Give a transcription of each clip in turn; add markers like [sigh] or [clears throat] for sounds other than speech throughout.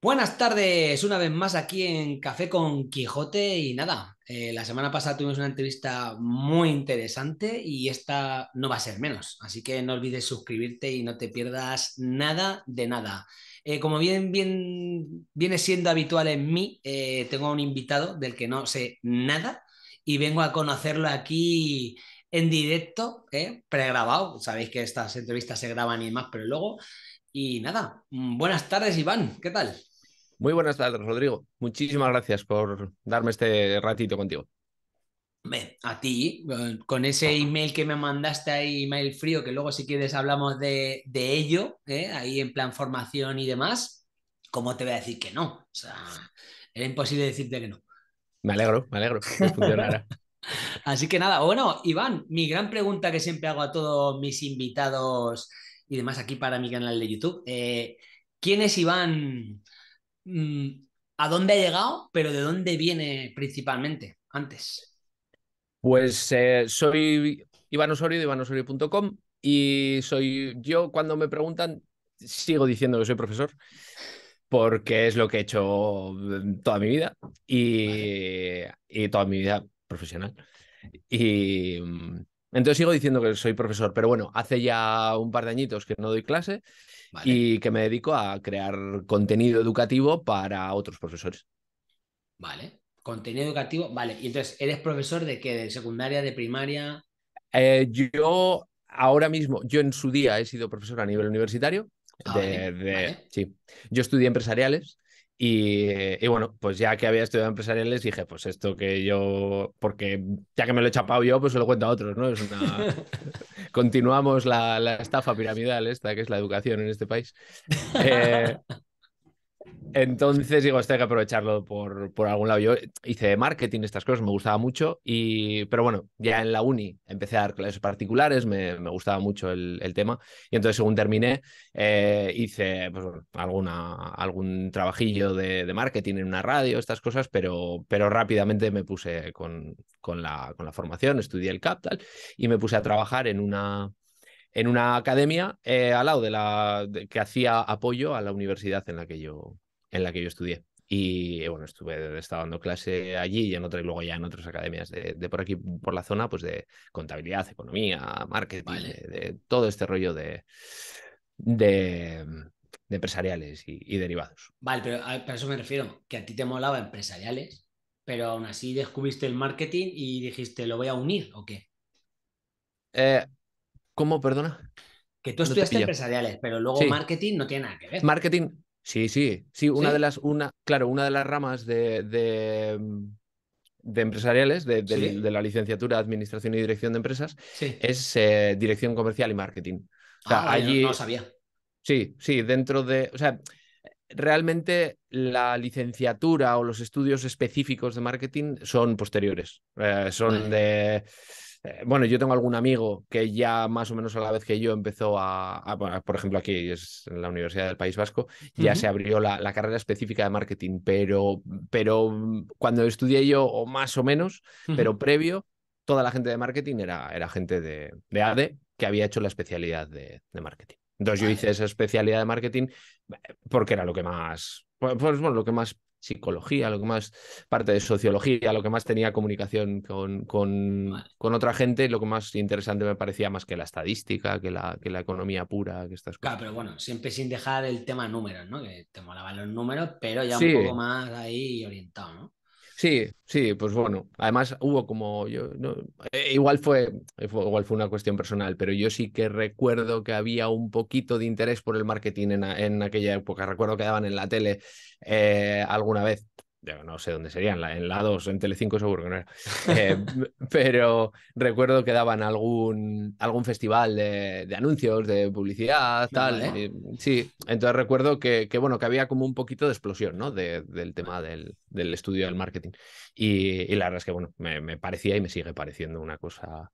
Buenas tardes, una vez más aquí en Café con Quijote y nada, eh, la semana pasada tuvimos una entrevista muy interesante y esta no va a ser menos, así que no olvides suscribirte y no te pierdas nada de nada. Eh, como bien, viene siendo habitual en mí, eh, tengo un invitado del que no sé nada y vengo a conocerlo aquí en directo, pregrabado, sabéis que estas entrevistas se graban y demás, pero luego... Y nada, mm, buenas tardes Iván, ¿qué tal? Muy buenas tardes, Rodrigo. Muchísimas gracias por darme este ratito contigo. A ti, con ese email que me mandaste ahí, email frío, que luego si quieres hablamos de, ello, ¿eh? ahí en plan formación y demás, ¿cómo te voy a decir que no? O sea, era imposible decirte que no. Me alegro, me alegro [laughs] Así que nada, bueno, Iván, mi gran pregunta que siempre hago a todos mis invitados y demás aquí para mi canal de YouTube, eh, ¿quién es Iván? Mm, a dónde ha llegado, pero de dónde viene principalmente antes. Pues eh, soy Iván Osorio de ivanosorio.com y soy yo cuando me preguntan, sigo diciendo que soy profesor porque es lo que he hecho mm, toda mi vida y, y toda mi vida profesional. Y mm, entonces sigo diciendo que soy profesor, pero bueno, hace ya un par de añitos que no doy clase y que me dedico a crear contenido educativo para otros profesores. Vale, contenido educativo, vale. Y entonces, ¿eres profesor de qué? ¿De secundaria, de primaria? Eh, yo ahora mismo, yo en su día he sido profesor a nivel universitario. Ah, sí. Yo estudié empresariales y, bueno, pues ya que había estudiado empresariales, dije, pues esto que yo, porque ya que me lo he chapado yo, pues se lo cuento a otros, ¿no? Es una... [laughs] Continuamos la, la, estafa piramidal esta, que es la educación en este país. [laughs] Eh, entonces digo, esto hay que aprovecharlo por, por algún lado. Yo hice marketing, estas cosas, me gustaba mucho, y, pero bueno, ya en la uni empecé a dar clases particulares, me, me gustaba mucho el, el, tema, y entonces según terminé, eh, hice pues, alguna, algún trabajillo de, de, marketing en una radio, estas cosas, pero, pero rápidamente me puse con, con, la, con la formación, estudié el CAP y me puse a trabajar en una, en una academia eh, al lado de la que hacía apoyo a la universidad en la que yo, en la que yo estudié. Y bueno, estuve estaba dando clase allí y en otra, y luego ya en otras academias de, por aquí, por la zona, pues de contabilidad, economía, marketing, de, todo este rollo de, de, empresariales y, derivados. Vale, pero a, eso me refiero, que a ti te molaba empresariales, pero aún así descubriste el marketing y dijiste, ¿lo voy a unir o qué? Eh, ¿Cómo, perdona? Que tú estudiaste empresariales, pero luego marketing no tiene nada que ver. Marketing, Sí, sí, sí, una de las, una, claro, una de las ramas de, de, de empresariales, de, de, la licenciatura de Administración y Dirección de Empresas, es eh, Dirección Comercial y Marketing. O sea, ah, allí, no, sabía. Sí, sí, dentro de, o sea, realmente la licenciatura o los estudios específicos de marketing son posteriores, eh, son de eh, bueno, yo tengo algún amigo que ya más o menos a la vez que yo empezó a, por ejemplo, aquí es en la Universidad del País Vasco, ya se abrió la, carrera específica de marketing, pero, pero mm, cuando estudié yo, o más o menos, pero previo, toda la gente de marketing era, era gente de, de ADE que había hecho la especialidad de, marketing. Entonces yo hice esa especialidad de marketing eh, porque era lo que más, pues, pues bueno, lo que más psicología, lo que más parte de sociología, lo que más tenía comunicación con, con, con, otra gente, lo que más interesante me parecía más que la estadística, que la, que la economía pura, que estas cosas. Claro, pero bueno, siempre sin dejar el tema números, ¿no? Que te molaban los números, pero ya un poco más ahí orientado, ¿no? Sí, sí, pues bueno, además hubo como yo, eh, igual fue, igual fue una cuestión personal, pero yo sí que recuerdo que había un poquito de interés por el marketing en, en aquella época. Recuerdo que daban en la tele eh, alguna vez no sé dónde serían, en la 2, en Telecinco seguro que no era. [laughs] Eh, pero recuerdo que daban algún, algún festival de, anuncios, de publicidad, tal. sí, entonces recuerdo que, que, bueno, que había como un poquito de explosión, ¿no? del tema del, del, estudio del marketing. Y, la verdad es que, bueno, me, parecía y me sigue pareciendo una cosa,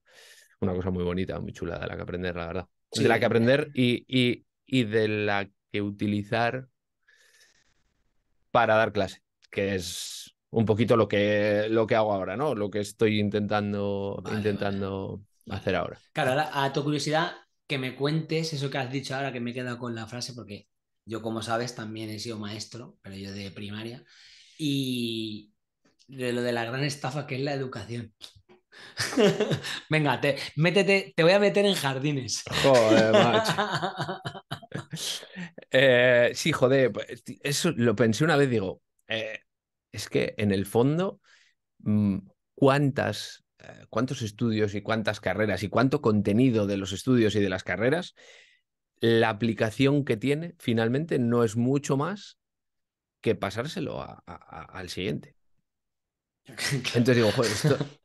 una cosa muy bonita, muy chula de la que aprender, la verdad. De la que aprender y, y, y de la que utilizar para dar clase que es un poquito lo que, lo que hago ahora, ¿no? Lo que estoy intentando, intentando hacer ahora. Claro, a tu curiosidad, que me cuentes eso que has dicho ahora, que me he quedado con la frase, porque Yo, como sabes, también he sido maestro, pero yo de primaria. Y de lo de la gran estafa que es la educación. [laughs] Venga, te, métete, te voy a meter en jardines. Joder, [laughs] macho. Eh, sí, joder, pues, eso lo pensé una vez, digo, eh, es que en el fondo, mm, ¿cuántas, eh, cuántos estudios y cuántas carreras y cuánto contenido de los estudios y de las carreras, la aplicación que tiene finalmente no es mucho más que pasárselo al siguiente. [laughs] Entonces digo, joder, esto, [laughs]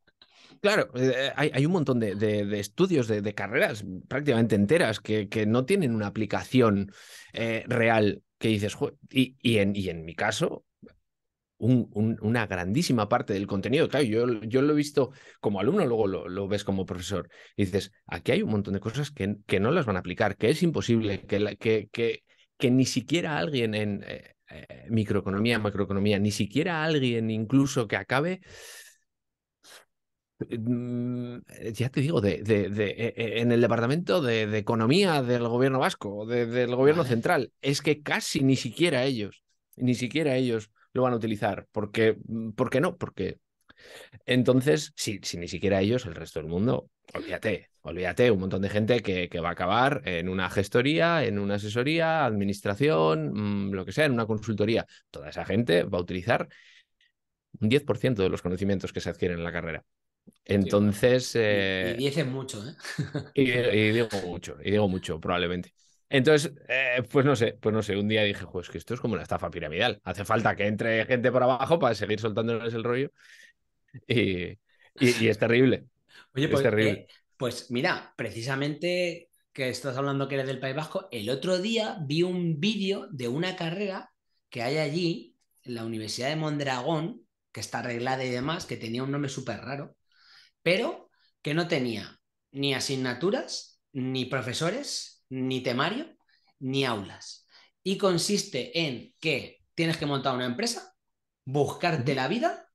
Claro, eh, hay, un montón de, estudios, de, carreras prácticamente enteras que, no tienen una aplicación eh, real que dices, y, en, mi caso, una grandísima parte del contenido, claro, yo, yo lo he visto como alumno, luego lo, ves como profesor, y dices, aquí hay un montón de cosas que, que no las van a aplicar, que es imposible, que, que, que, ni siquiera alguien en eh, microeconomía, macroeconomía, ni siquiera alguien incluso que acabe Mm, eh, ya te digo, de, de, e, e, en el departamento de, economía del gobierno vasco, del gobierno central, es que casi ni siquiera ellos, ni siquiera ellos lo van a utilizar. Porque, mm, ¿Por qué no? Porque entonces, si, si ni siquiera ellos, el resto del mundo, olvídate, olvídate, un montón de gente que, que va a acabar en una gestoría, en una asesoría, administración, mm, lo que sea, en una consultoría. Toda esa gente va a utilizar un 10% de los conocimientos que se adquieren en la carrera. Entonces. y, eh, dicen mucho, ¿eh? [laughs] y, digo mucho, y digo mucho, probablemente. Entonces, eh, pues no sé, pues no sé, un día dije, pues que esto es como una estafa piramidal. Hace falta que entre gente por abajo para seguir soltándoles el rollo. Y, es terrible. Oye, pues, terrible. Eh, pues mira, precisamente que estás hablando que eres del País Vasco, el otro día vi un vídeo de una carrera que hay allí, en la Universidad de Mondragón, que está arreglada y demás, que tenía un nombre súper raro, pero que no tenía ni asignaturas, ni profesores, ni temario, ni aulas. Y consiste en que tienes que montar una empresa, buscarte la vida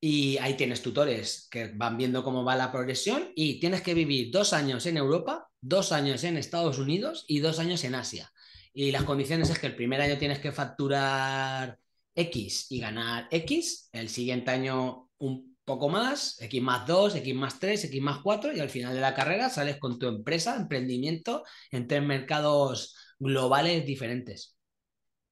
y ahí tienes tutores que van viendo cómo va la progresión y tienes que vivir dos años en Europa, dos años en Estados Unidos y dos años en Asia. Y las condiciones es que el primer año tienes que facturar X y ganar X, el siguiente año un poco más, X más 2, X más 3, X más 4 y al final de la carrera sales con tu empresa, emprendimiento en tres mercados globales diferentes.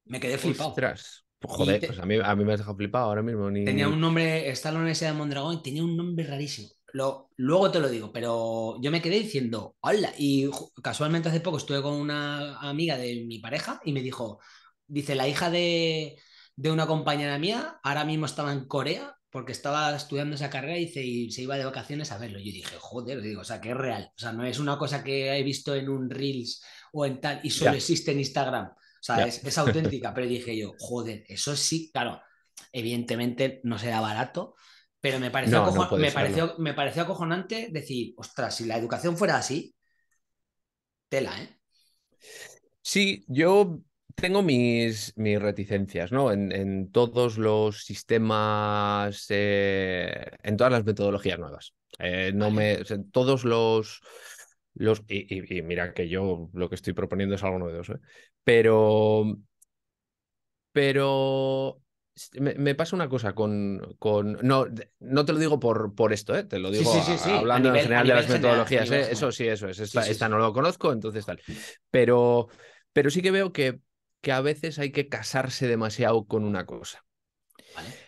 Me quedé flipado. Ostras. Joder, pues a mí, a mí me has dejado flipado ahora mismo. Tenía un nombre, está en la Universidad de Mondragón y tenía un nombre rarísimo. Lo, luego te lo digo, pero yo me quedé diciendo, hola, y casualmente hace poco estuve con una amiga de mi pareja y me dijo, dice, la hija de, de una compañera mía ahora mismo estaba en Corea porque estaba estudiando esa carrera y se, iba de vacaciones a verlo. Yo dije, joder, digo, o sea, que es real. O sea, no es una cosa que he visto en un Reels o en tal y solo existe en Instagram. O sea, es, auténtica. Pero dije yo, joder, eso sí, claro, evidentemente no será barato, pero me pareció, me, pareció me pareció acojonante decir, ostras, si la educación fuera así, tela, ¿eh? Sí, yo tengo mis, mis reticencias, ¿no? En, todos los sistemas, eh, en todas las metodologías nuevas. Eh, no me, todos los, los y, mira que yo lo que estoy proponiendo es algo novedoso, ¿eh? pero, pero me, pasa una cosa con, con no, no te lo digo por, por esto, ¿eh? te lo digo hablando en general de las metodologías, eso sí, eso es, esta, esta no lo conozco, entonces tal, pero, pero sí que veo que que a veces hay que casarse demasiado con una cosa.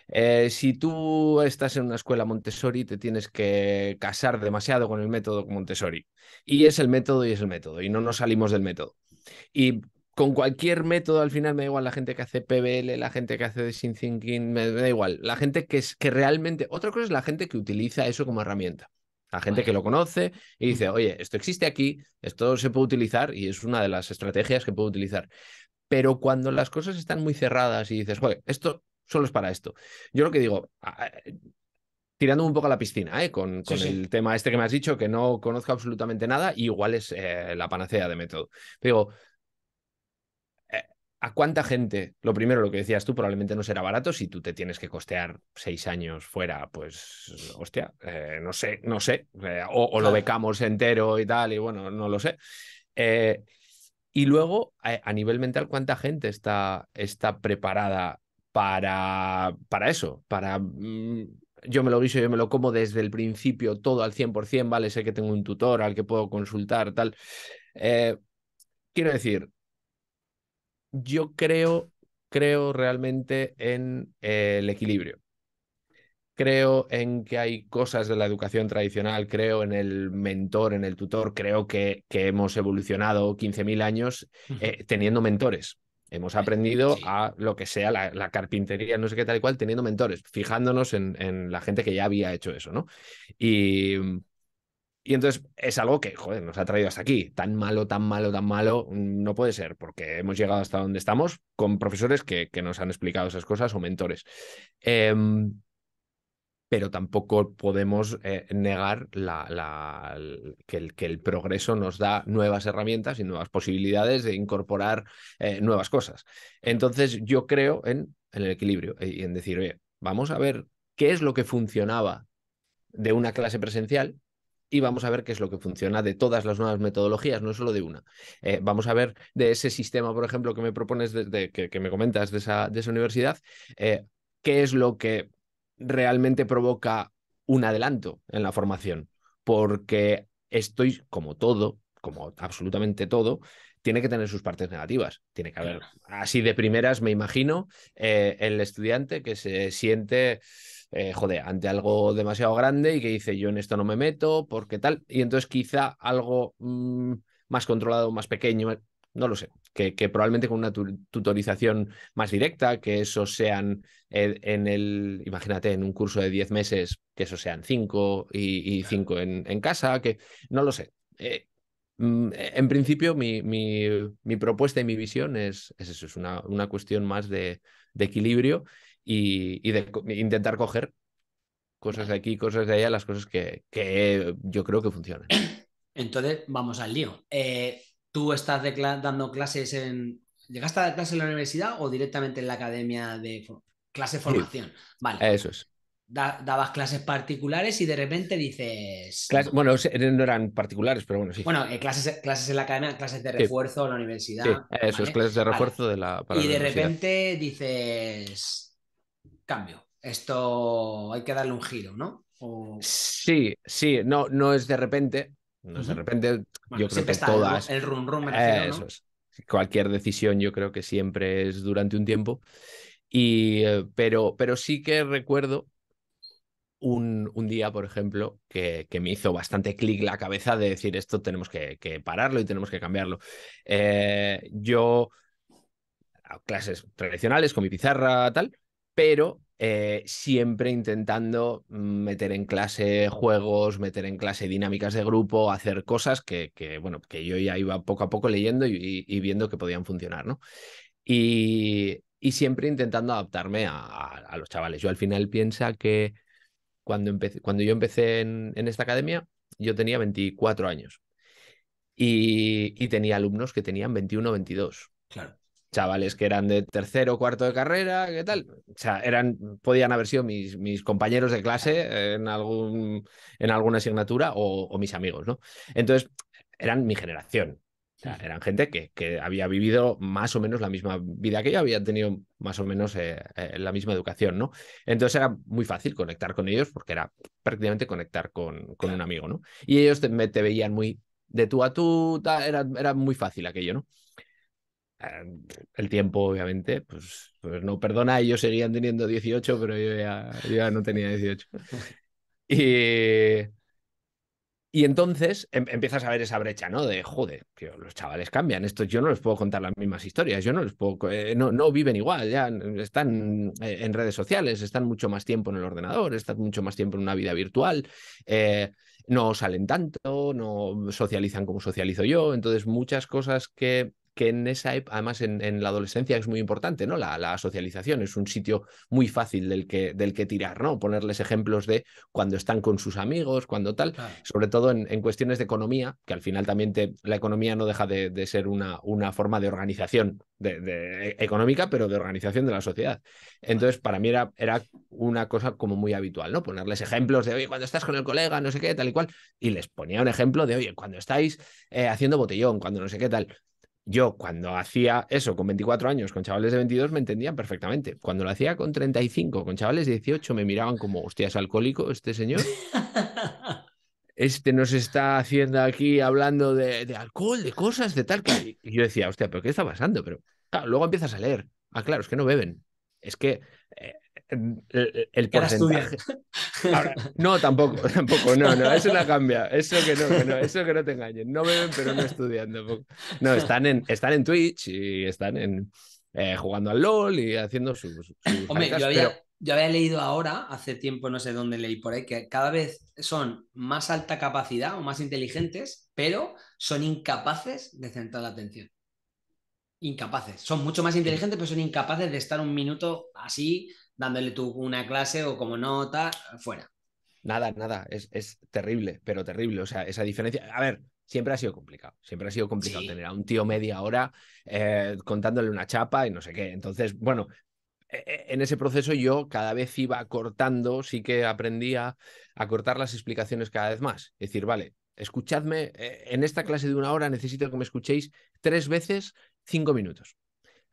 Eh, si tú estás en una escuela Montessori, te tienes que casar demasiado con el método Montessori. Y es el método y es el método, y no nos salimos del método. Y con cualquier método, al final me da igual la gente que hace PBL, la gente que hace Design Thinking, me, da igual. La gente que, es, que realmente. Otra cosa es la gente que utiliza eso como herramienta. La gente que lo conoce y dice, oye, esto existe aquí, esto se puede utilizar y es una de las estrategias que puedo utilizar. Pero cuando las cosas están muy cerradas y dices, joder, esto solo es para esto. Yo lo que digo, tirando un poco a la piscina, ¿eh? con, el tema este que me has dicho, que no conozco absolutamente nada, igual es eh, la panacea de método. Digo, eh, ¿a cuánta gente? Lo primero, lo que decías tú, probablemente no será barato si tú te tienes que costear seis años fuera, pues, hostia, no sé, no sé, o, lo becamos entero y tal, y bueno, no lo sé. Y luego, a, nivel mental, ¿cuánta gente está, está preparada para, para eso? Para mm, yo me lo guiso, yo me lo como desde el principio, todo al 100%, ¿vale? Sé que tengo un tutor al que puedo consultar, tal. Eh, quiero decir, yo creo, creo realmente en el equilibrio. Creo en que hay cosas de la educación tradicional, creo en el mentor, en el tutor, creo que, que hemos evolucionado 15.000 años eh, teniendo mentores. Hemos aprendido a lo que sea la, carpintería, no sé qué tal y cual, teniendo mentores, fijándonos en, la gente que ya había hecho eso, ¿no? Y, y entonces es algo que, joder, nos ha traído hasta aquí. Tan malo, tan malo, tan malo, no puede ser, porque hemos llegado hasta donde estamos con profesores que, que nos han explicado esas cosas o mentores. Em, pero tampoco podemos eh, negar que, el, progreso nos da nuevas herramientas y nuevas posibilidades de incorporar eh, nuevas cosas. Entonces, yo creo en, el equilibrio y en decir, oye, vamos a ver qué es lo que funcionaba de una clase presencial y vamos a ver qué es lo que funciona de todas las nuevas metodologías, no solo de una. Eh, vamos a ver de ese sistema, por ejemplo, que me propones, que, me comentas de esa universidad, qué es lo que realmente provoca un adelanto en la formación, porque estoy, como todo, como absolutamente todo, tiene que tener sus partes negativas. Tiene que haber, así de primeras, me imagino, eh, el estudiante que se siente, eh, joder, ante algo demasiado grande y que dice, yo en esto no me meto, porque tal, y entonces quizá algo mm, más controlado, más pequeño, no lo sé, que, probablemente con una tutorización más directa, que esos sean en, el, imagínate, en un curso de 10 meses, que esos sean 5 y 5 en, casa, que no lo sé. Eh, mm, en principio, mi, mi, propuesta y mi visión es, eso, es una, una cuestión más de, equilibrio y, de intentar coger cosas de aquí, cosas de allá, las cosas que, que yo creo que funcionan. Entonces, vamos al lío. Eh, ¿Tú estás dando clases en... ¿Llegaste a dar clases en la universidad o directamente en la academia de clase formación? Vale. Eso es. dabas clases particulares y de repente dices. bueno, no eran particulares, pero bueno, sí. Bueno, eh, clases, clases en la academia, clases de refuerzo en la universidad. eso es, clases de refuerzo de la. y de repente dices. Cambio. Esto hay que darle un giro, ¿no? Sí, sí, no, no es de repente. No de repente, yo creo que todas. El, rum rum, Eso es. Cualquier decisión, yo creo que siempre es durante un tiempo. Y, eh, pero, pero sí que recuerdo un, un, día, por ejemplo, que, que me hizo bastante clic la cabeza de decir esto tenemos que, que pararlo y tenemos que cambiarlo. Eh, yo, clases tradicionales con mi pizarra, tal, pero eh, siempre intentando meter en clase juegos, meter en clase dinámicas de grupo, hacer cosas que, bueno, que yo ya iba poco a poco leyendo y, viendo que podían funcionar, ¿no? Y, siempre intentando adaptarme a, los chavales. Yo al final piensa que cuando, empecé, cuando yo empecé en, esta academia, yo tenía 24 años y, y tenía alumnos que tenían 21 o 22. Claro chavales que eran de tercero o cuarto de carrera, ¿qué tal? O sea, eran, podían haber sido mis, mis compañeros de clase en, algún, en alguna asignatura o, mis amigos, ¿no? Entonces, eran mi generación. O sea, eran gente que, que, había vivido más o menos la misma vida que yo, había tenido más o menos eh, eh, la misma educación, ¿no? Entonces era muy fácil conectar con ellos porque era prácticamente conectar con, con un amigo, ¿no? Y ellos te, te veían muy de tú a tú, era, era muy fácil aquello, ¿no? Em, el tiempo, obviamente, pues, pues no perdona, ellos seguían teniendo 18, pero yo ya, no tenía 18. Y, y entonces em, empiezas a ver esa brecha, ¿no? De, joder, que los chavales cambian, estos yo no les puedo contar las mismas historias, yo no les puedo, eh, no, no viven igual, ya están eh, en redes sociales, están mucho más tiempo en el ordenador, están mucho más tiempo en una vida virtual. Eh, no salen tanto, no socializan como socializo yo, entonces muchas cosas que que en esa época, además en, la adolescencia es muy importante, ¿no? La, la, socialización es un sitio muy fácil del que, del que tirar, ¿no? Ponerles ejemplos de cuando están con sus amigos, cuando tal, sobre todo en, en, cuestiones de economía, que al final también te, la economía no deja de, de ser una, una, forma de organización de, e, económica, pero de organización de la sociedad. Entonces, para mí era, era una cosa como muy habitual, ¿no? Ponerles ejemplos de, oye, cuando estás con el colega, no sé qué, tal y cual, y les ponía un ejemplo de, oye, cuando estáis eh, haciendo botellón, cuando no sé qué tal Yo cuando hacía eso con 24 años, con chavales de 22, me entendían perfectamente. Cuando lo hacía con 35, con chavales de 18, me miraban como, hostia, es alcohólico este señor. [laughs] Este nos está haciendo aquí hablando de, alcohol, de cosas, de tal. Que... Y yo decía, hostia, ¿pero qué está pasando? Pero luego empiezas a leer. Ah, claro, es que no beben. Es que eh, el, porcentaje. no, tampoco, [laughs] tampoco, no, no, eso no cambia. Eso que no, que no, eso que no te engañen. No beben, pero no estudian tampoco. No, están en, están en Twitch y están en, eh, jugando al LOL y haciendo sus. Hombre, yo había, yo había leído ahora, hace tiempo, no sé dónde leí por ahí, que cada vez son más alta capacidad o más inteligentes, pero son incapaces de centrar la atención. Incapaces. Son mucho más inteligentes, pero son incapaces de estar un minuto así dándole tú una clase o como nota, fuera. Nada, nada, es, es, terrible, pero terrible. O sea, esa diferencia. A ver, siempre ha sido complicado. Siempre ha sido complicado tener a un tío media hora eh, contándole una chapa y no sé qué. Entonces, bueno, e, e, en ese proceso yo cada vez iba cortando, sí que aprendía a cortar las explicaciones cada vez más. Es decir, vale, escuchadme, eh, en esta clase de una hora necesito que me escuchéis tres veces cinco minutos.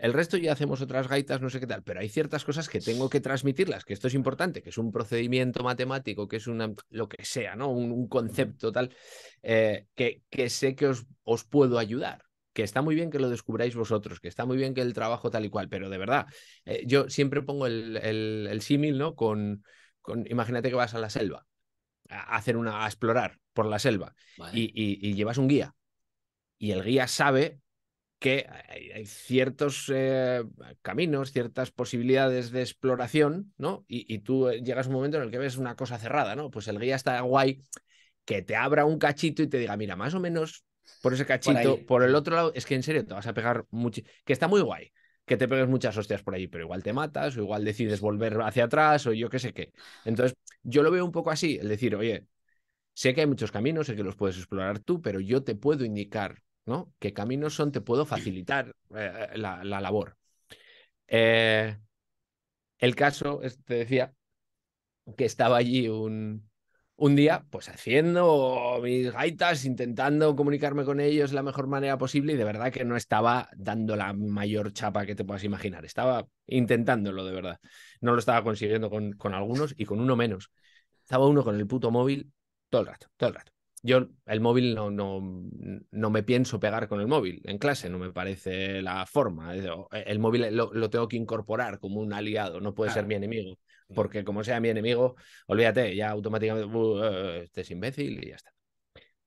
El resto ya hacemos otras gaitas, no sé qué tal, pero hay ciertas cosas que tengo que transmitirlas, que esto es importante, que es un procedimiento matemático, que es una, lo que sea, ¿no? Un, concepto tal, eh, que, que, sé que os, os puedo ayudar que está muy bien que lo descubráis vosotros, que está muy bien que el trabajo tal y cual, pero de verdad, eh, yo siempre pongo el, el, símil, ¿no? Con, con, imagínate que vas a la selva, a hacer una, a explorar por la selva y, y, llevas un guía y el guía sabe que hay, ciertos eh, caminos, ciertas posibilidades de exploración, ¿no? Y, tú eh, llegas a un momento en el que ves una cosa cerrada, ¿no? Pues el guía está guay que te abra un cachito y te diga, mira, más o menos por ese cachito, por, el otro lado, es que en serio te vas a pegar mucho, que está muy guay que te pegues muchas hostias por ahí, pero igual te matas o igual decides volver hacia atrás o yo qué sé qué. Entonces, yo lo veo un poco así, el decir, oye, sé que hay muchos caminos, sé que los puedes explorar tú, pero yo te puedo indicar ¿no? ¿Qué caminos son? Te puedo facilitar eh, la, labor. Eh, el caso, te decía, que estaba allí un, un día, pues haciendo mis gaitas, intentando comunicarme con ellos de la mejor manera posible y de verdad que no estaba dando la mayor chapa que te puedas imaginar. Estaba intentándolo de verdad. No lo estaba consiguiendo con, con algunos y con uno menos. Estaba uno con el puto móvil todo el rato, todo el rato yo el móvil no, no, no, me pienso pegar con el móvil en clase, no me parece la forma. El móvil lo, tengo que incorporar como un aliado, no puede ser mi enemigo, porque como sea mi enemigo, olvídate, ya automáticamente, uh, este es imbécil y ya está.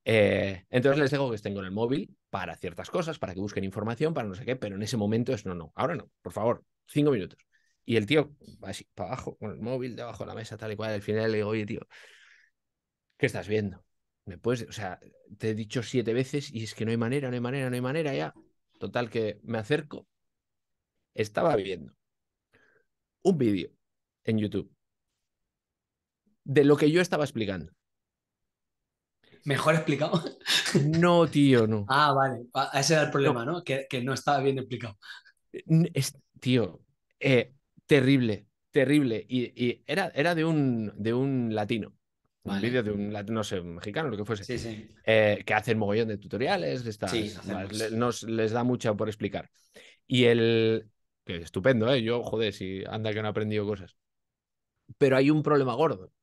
Eh, entonces les digo que estén con el móvil para ciertas cosas, para que busquen información, para no sé qué, pero en ese momento es no, no, ahora no, por favor, cinco minutos. Y el tío, así, para abajo, con el móvil debajo de la mesa, tal y cual, al final le digo, oye, tío, ¿qué estás viendo? Me puedes, o sea, te he dicho siete veces y es que no hay manera, no hay manera, no hay manera ya. Total que me acerco. Estaba viendo un vídeo en YouTube de lo que yo estaba explicando. ¿Mejor explicado? [laughs] No, tío, no. Ah, vale. Ah, ese era el problema, ¿no? Que, no estaba bien explicado. tío, eh, terrible, terrible. Y, era, era de, un, de un latino. Un vídeo de un, no sé, mexicano, lo que fuese. Sí, sí. Eh, que hacen mogollón de tutoriales, está, nos, les da mucho por explicar. Y el. Que estupendo, ¿eh? Yo, joder, si anda que no he aprendido cosas. Pero hay un problema gordo.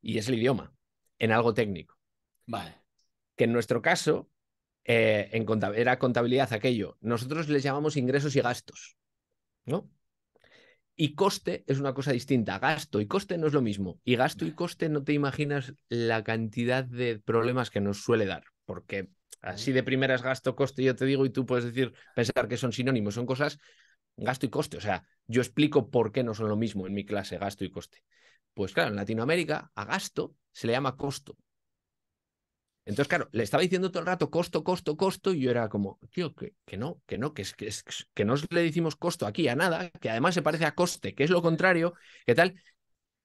Y es el idioma. En algo técnico. Vale. Que en nuestro caso, eh, en era contabilidad aquello. Nosotros les llamamos ingresos y gastos. ¿No? Y coste es una cosa distinta. Gasto y coste no es lo mismo. Y gasto y coste no te imaginas la cantidad de problemas que nos suele dar. Porque así de primeras gasto, coste, yo te digo, y tú puedes decir, pensar que son sinónimos. Son cosas gasto y coste. O sea, yo explico por qué no son lo mismo en mi clase, gasto y coste. Pues claro, en Latinoamérica a gasto se le llama costo. Entonces, claro, le estaba diciendo todo el rato costo, costo, costo, y yo era como, tío, que, que no, que no, que, es, que, que no le decimos costo aquí a nada, que además se parece a coste, que es lo contrario, ¿qué tal?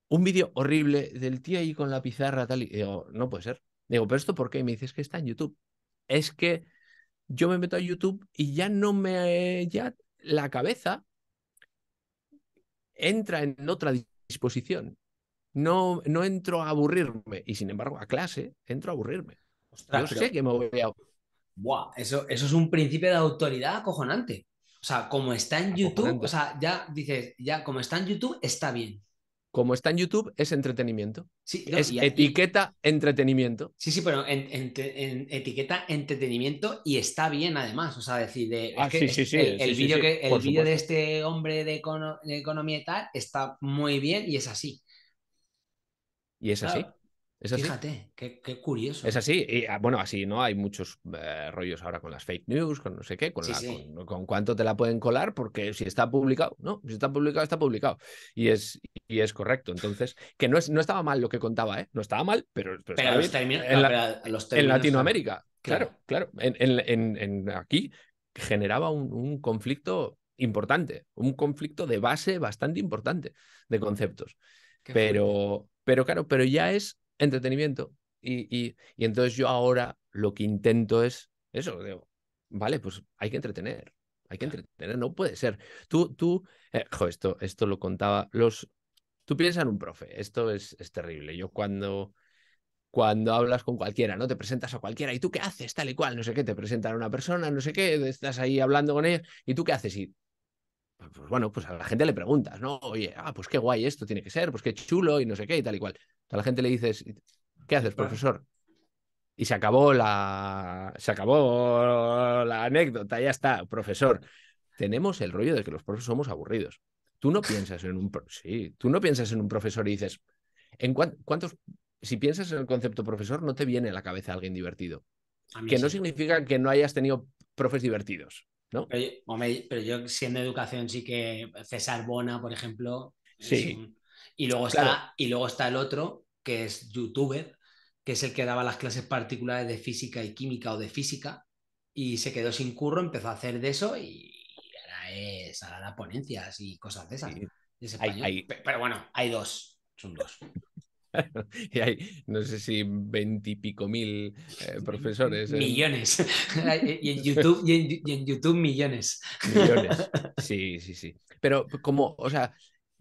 Un vídeo horrible del tío ahí con la pizarra, tal, y digo, no puede ser. Digo, ¿pero esto por qué? Y me dices que está en YouTube. Es que yo me meto a YouTube y ya no me. Ya la cabeza entra en otra disposición. No, no entro a aburrirme. Y sin embargo, a clase entro a aburrirme. Yo sé que me voy a... Buah, eso, eso es un principio de autoridad acojonante. O sea, como está en YouTube, o sea, ya dices, ya como está en YouTube, está bien. Como está en YouTube, es entretenimiento. Sí, no, es y- y- etiqueta entretenimiento. sí, sí, pero en, en- en etiqueta entretenimiento y está bien además. O sea, decir, de, Ah, sí, es- sí, sí, el, el vídeo de este hombre de, econo- de economía y tal está muy bien y es así. Y es así. Claro, Es así. fíjate, qué, qué curioso. Es así. Y ah, bueno, así, ¿no? Hay muchos eh, rollos ahora con las fake news, con no sé qué, con, Sí, la, sí. Con, con cuánto te la pueden colar, porque si está publicado, no, si está publicado, está publicado. Y es, y es correcto. Entonces, que no, es, no estaba mal lo que contaba, ¿eh? No estaba mal, pero, pero Pero los términos, En claro, la- pero los en términos, Latinoamérica, Claro. claro, claro. En, en- aquí generaba un, un conflicto importante, un conflicto de base bastante importante de conceptos. Qué fuerte. Pero, pero claro, pero ya es entretenimiento. Y, y, y entonces yo ahora lo que intento es eso, digo, vale, pues hay que entretener, hay que entretener, no puede ser. Tú, tú, eh, jo, esto, esto lo contaba, los, tú piensas en un profe, esto es, es terrible. Yo cuando, cuando hablas con cualquiera, ¿no? Te presentas a cualquiera y tú qué haces, tal y cual, no sé qué, te presentan a una persona, no sé qué, estás ahí hablando con ella y tú qué haces y pues bueno, pues a la gente le preguntas, ¿no? Oye, ah, pues qué guay esto tiene que ser, pues qué chulo y no sé qué y tal y cual. A la gente le dices, ¿qué haces, profesor? Y se acabó la. Se acabó la anécdota, ya está, profesor. Tenemos el rollo de que los profes somos aburridos. Tú no piensas en un. Sí, tú no piensas en un profesor y dices. ¿En cuán- cuántos. Si piensas en el concepto profesor, no te viene a la cabeza alguien divertido. Que no significa que no hayas tenido profes divertidos, ¿no? Pero, yo- hombre, pero yo siendo educación sí que César Bona, por ejemplo, Sí. un- y luego está Claro. y luego está el otro que es youtuber, que es el que daba las clases particulares de física y química o de física y se quedó sin curro, empezó a hacer de eso y ahora es ahora da ponencias y cosas de esas. Sí. Es Hay- español. hay- Pe- Pero bueno, hay dos, son dos. [laughs] y hay, no sé si veintipico mil eh, profesores. Millones. [laughs] y en [laughs] YouTube y en, y en YouTube millones. Millones. Sí, sí, sí. Pero como, o sea,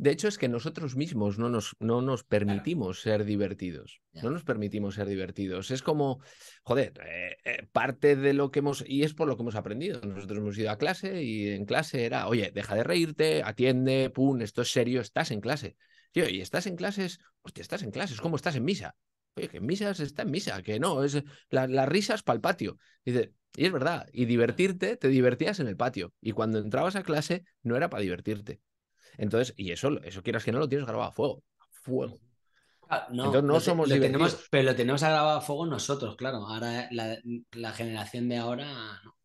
de hecho es que nosotros mismos no nos, no nos permitimos ser divertidos. No nos permitimos ser divertidos. Es como, joder, eh, eh, parte de lo que hemos, y es por lo que hemos aprendido. Nosotros hemos ido a clase y en clase era, oye, deja de reírte, atiende, pum, esto es serio, estás en clase. Tío, y estás en clases, hostia, estás en clases, ¿cómo estás en misa? Oye, que en misa se está en misa, que no, es la- las risas para el patio. Dice, y es verdad, y divertirte, te divertías en el patio. Y cuando entrabas a clase, no era para divertirte. Entonces, y eso, eso quieras que no lo tienes grabado a fuego. A fuego. Ah, no, Entonces no somos lo tenemos, pero lo tenemos grabado a fuego nosotros, claro. Ahora la, la generación de ahora, no.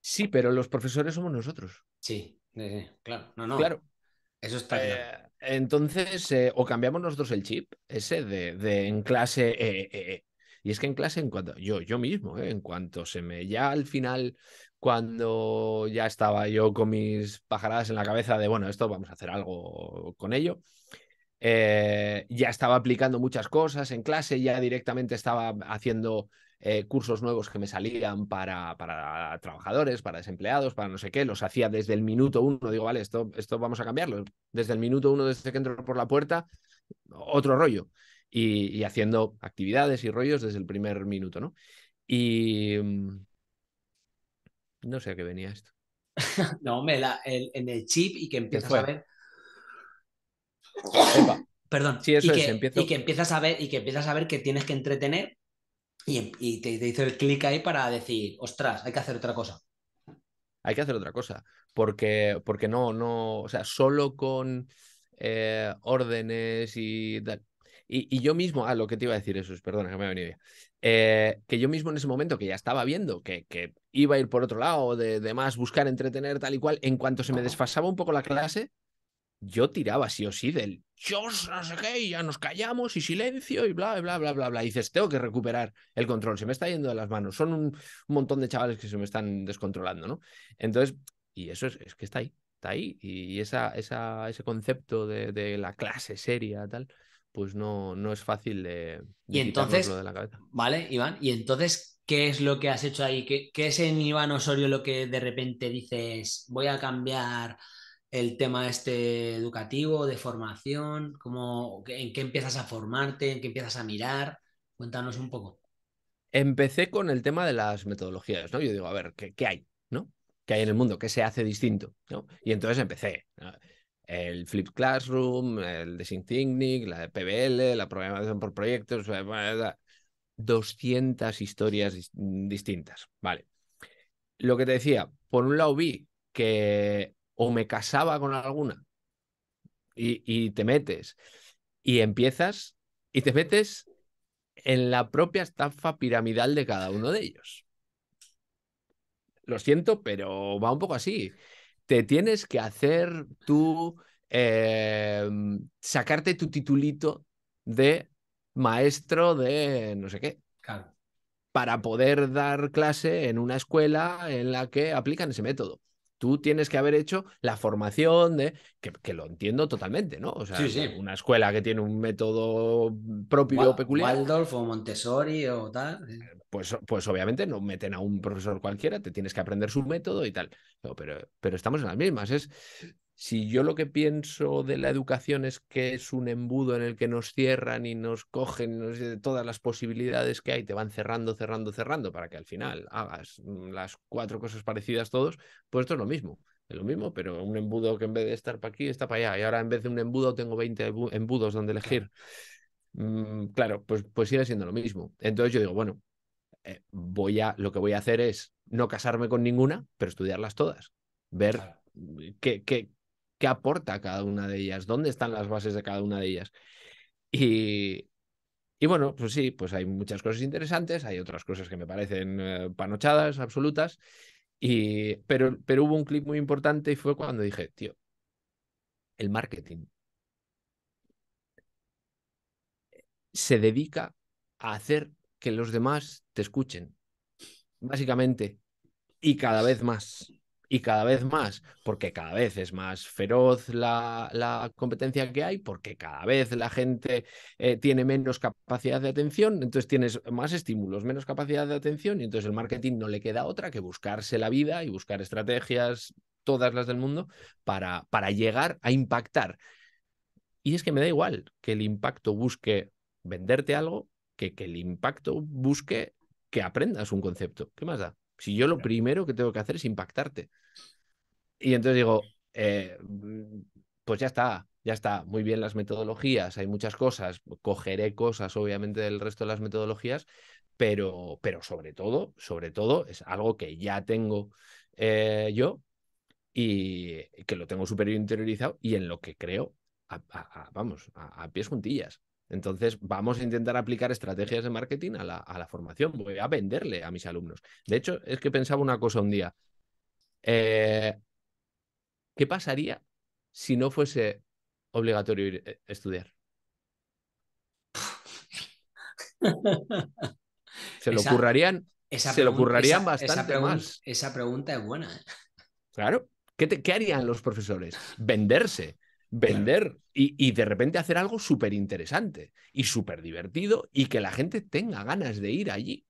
Sí, pero los profesores somos nosotros. Sí, sí, sí, claro. No, no. Claro. Eso está claro. Eh, entonces, eh, o cambiamos nosotros el chip, ese de, de en clase. eh, eh, eh. Y es que en clase, en cuanto. Yo, yo mismo, eh, en cuanto se me. Ya al final, cuando ya estaba yo con mis pajaradas en la cabeza de, bueno, esto vamos a hacer algo con ello. eh, ya estaba aplicando muchas cosas en clase, ya directamente estaba haciendo eh, cursos nuevos que me salían para, para trabajadores, para desempleados, para no sé qué, los hacía desde el minuto uno, digo, vale, esto, esto vamos a cambiarlo, desde el minuto uno, desde que entro por la puerta, otro rollo, y, y haciendo actividades y rollos desde el primer minuto, ¿no? Y mm, no sé a qué venía esto. [laughs] No, hombre, la- el- en el chip y que empiezas a ver. Perdón. Sí, eso y, es, que, empiezo- y que empiezas a ver y que empiezas a ver que tienes que entretener y, em- y te, te hizo el clic ahí para decir, ostras, hay que hacer otra cosa. hay que hacer otra cosa, porque, porque no, no, o sea, solo con eh, órdenes y tal. Y, y yo mismo, ah, lo que te iba a decir eso es, perdona, que me ha venido ya. Eh, que yo mismo en ese momento que ya estaba viendo que, que iba a ir por otro lado, de, de más buscar entretener tal y cual, en cuanto se me desfasaba un poco la clase, yo tiraba sí o sí del yo no sé qué, y ya nos callamos y silencio y bla, bla, bla, bla, bla. Y dices, tengo que recuperar el control, se me está yendo de las manos. Son un, montón de chavales que se me están descontrolando, ¿no? Entonces, y eso es, es que está ahí, está ahí. Y esa, esa, ese concepto de, de la clase seria, tal, pues no, no es fácil de, de Y entonces, de la cabeza. ¿vale, Iván? Y entonces, ¿qué es lo que has hecho ahí? ¿Qué, qué es en Iván Osorio lo que de repente dices, voy a cambiar el tema este educativo, de formación? ¿Cómo, ¿En qué empiezas a formarte? ¿En qué empiezas a mirar? Cuéntanos un poco. empecé con el tema de las metodologías, ¿no? Yo digo, a ver, ¿qué, qué hay? ¿No? ¿Qué hay en el mundo? ¿Qué se hace distinto? ¿no? Y entonces empecé. El Flip Classroom, el Design la PBL, la programación por proyectos, 200 historias distintas. Vale. Lo que te decía, por un lado vi que o me casaba con alguna y, y te metes y empiezas y te metes en la propia estafa piramidal de cada uno de ellos. Lo siento, pero va un poco así. Te tienes que hacer tú, em, sacarte tu titulito de maestro de no sé qué. Para poder dar clase en una escuela en la que aplican ese método tú tienes que haber hecho la formación de, que, lo entiendo totalmente, ¿no? O sea, una escuela que tiene un método propio o peculiar. Waldorf o Montessori o tal. Pues, pues obviamente no meten a un profesor cualquiera, te tienes que aprender su método y tal. pero, pero estamos en las mismas. Es, si yo lo que pienso de la educación es que es un embudo en el que nos cierran y nos cogen todas las posibilidades que hay, te van cerrando, cerrando, cerrando para que al final hagas mm, las cuatro cosas parecidas todos, pues esto es lo mismo. Es lo mismo, pero un embudo que en vez de estar para aquí está para allá. Y ahora en vez de un embudo tengo 20 embudos donde elegir. Mm, claro, pues, pues sigue siendo lo mismo. Entonces yo digo, bueno, eh, voy a, lo que voy a hacer es no casarme con ninguna, pero estudiarlas todas. Ver qué, qué, qué aporta cada una de ellas, dónde están las bases de cada una de ellas. Y, y bueno, pues sí, pues hay muchas cosas interesantes, hay otras cosas que me parecen eh, panochadas, absolutas, y, pero, pero hubo un clip muy importante y fue cuando dije, tío, el marketing se dedica a hacer que los demás te escuchen, básicamente, y cada vez más y cada vez más, porque cada vez es más feroz la, competencia que hay, porque cada vez la gente eh, tiene menos capacidad de atención, entonces tienes más estímulos, menos capacidad de atención, y entonces el marketing no le queda otra que buscarse la vida y buscar estrategias, todas las del mundo, para, para llegar a impactar. Y es que me da igual que el impacto busque venderte algo, que, que el impacto busque que aprendas un concepto. ¿Qué más da? Si yo lo primero que tengo que hacer es impactarte. Y entonces digo, eh, mm, pues ya está, ya está, muy bien las metodologías, hay muchas cosas, cogeré cosas obviamente del resto de las metodologías, pero, pero sobre todo, sobre todo es algo que ya tengo eh, yo y que lo tengo súper interiorizado y en lo que creo, vamos, a pies juntillas. Entonces, vamos a intentar aplicar estrategias de marketing a la, formación. Voy a venderle a mis alumnos. De hecho, es que pensaba una cosa un día. Eh, ¿Qué pasaría si no fuese obligatorio ir, eh, estudiar? se lo ocurrirían, se lo bastante más. Esa pregunta es buena. ¿eh? Claro. ¿Qué harían los profesores? Venderse vender y, de repente hacer algo súper interesante y súper divertido y que la gente tenga ganas de ir allí.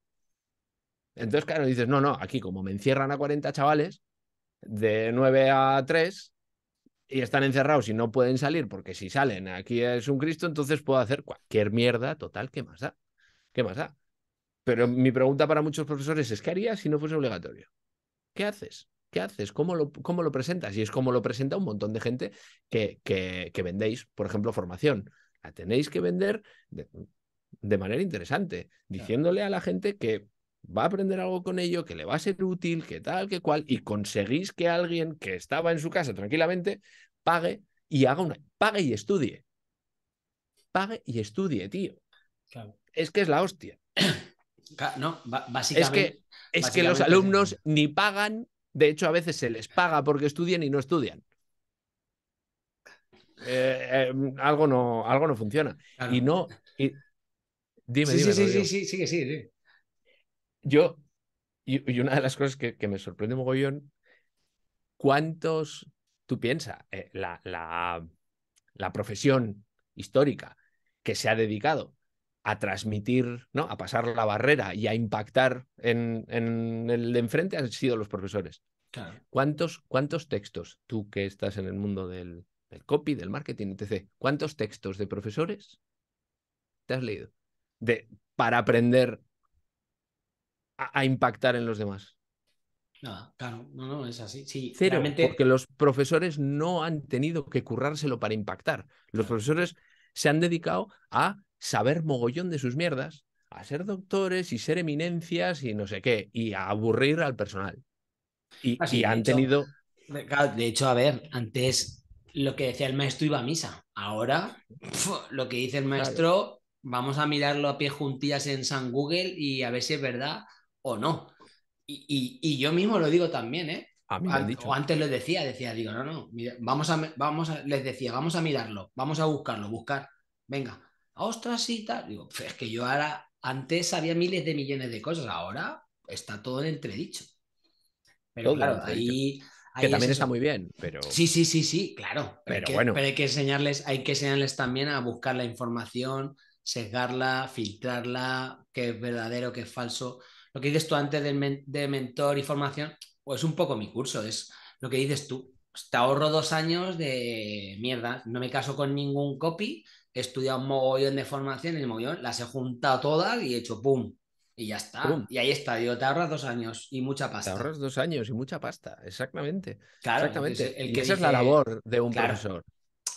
Entonces, claro, dices, no, no, aquí como me encierran a 40 chavales de 9 a 3 y están encerrados y no pueden salir porque si salen aquí es un Cristo, entonces puedo hacer cualquier mierda total, ¿qué más da? ¿Qué más da? Pero mi pregunta para muchos profesores es, ¿qué harías si no fuese obligatorio? ¿Qué haces? ¿Qué haces? ¿Cómo lo, cómo lo presentas? Y es como lo presenta un montón de gente que, que, vendéis, por ejemplo, formación. La tenéis que vender de, manera interesante, diciéndole a la gente que va a aprender algo con ello, que le va a ser útil, que tal, que cual, y conseguís que alguien que estaba en su casa tranquilamente pague y haga una. pague y estudie. Pague y estudie, tío. Es que es la hostia. No, básicamente. Es que, es que los alumnos ni pagan de hecho, a veces se les paga porque estudian y no estudian. Eh, eh, algo, no, algo no funciona. Y no. Y... Dime, sí, dime, sí, sí, sí, sí, sí, sí, Yo, y, una de las cosas que, me sorprende mogollón, ¿cuántos, tú piensas, eh, la, la, profesión histórica que se ha dedicado a transmitir, ¿no? a pasar la barrera y a impactar en, el de enfrente han sido los profesores. ¿Cuántos, ¿Cuántos textos, tú que estás en el mundo del, copy, del marketing, etc., cuántos textos de profesores te has leído? De, para aprender a, impactar en los demás. No, claro, no, no, es así. Sí, Cero, porque los profesores no han tenido que currárselo para impactar. Los profesores se han dedicado a saber mogollón de sus mierdas, a ser doctores y ser eminencias y no sé qué, y a aburrir al personal. Y, ah, han tenido... De hecho, a ver, antes lo que decía el maestro iba a misa. Ahora, lo que dice el maestro, vamos a mirarlo a pie juntillas en San Google y a ver si es verdad o no. Y, yo mismo lo digo también, ¿eh? O antes les decía, decía, digo, no, no, vamos a, vamos a, les decía, vamos a mirarlo, vamos a buscarlo, buscar, venga, ostras y tal. Digo, es que yo ahora, antes había miles de millones de cosas, ahora está todo en entredicho. Pero claro, ahí, que también está muy bien, pero. Sí, sí, sí, sí, claro. Pero, bueno. Pero hay que enseñarles, hay que enseñarles también a buscar la información, sesgarla, filtrarla, qué es verdadero, qué es falso. Lo que dices tú antes de, mentor y formación, pues un poco mi curso, es lo que dices tú. Te ahorro dos años de mierda, no me caso con ningún copy, he estudiado un mogollón de formación y mogollón, las he juntado todas y he hecho pum, y ya está. Y ahí está, digo, te ahorras dos años y mucha pasta. Te ahorras dos años y mucha pasta, exactamente. Claro, exactamente. El que esa es la labor de un profesor.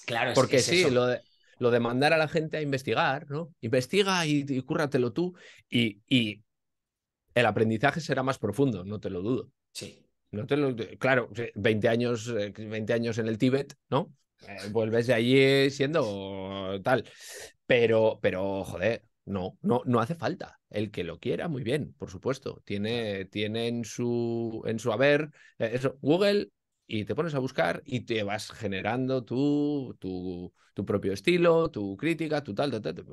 Claro, Porque sí, lo de, lo de mandar a la gente a investigar, ¿no? Investiga y, cúrratelo tú. Y, y, el aprendizaje será más profundo, no te lo dudo. Sí. No te lo, claro, 20 años, 20 años en el Tíbet, ¿no? Eh, vuelves de allí siendo tal. Pero, pero, joder, no, no, no hace falta. El que lo quiera, muy bien, por supuesto. Tiene, tiene en, su, en su haber eh, eso, Google y te pones a buscar y te vas generando tu, tu, tu propio estilo, tu crítica, tu tal,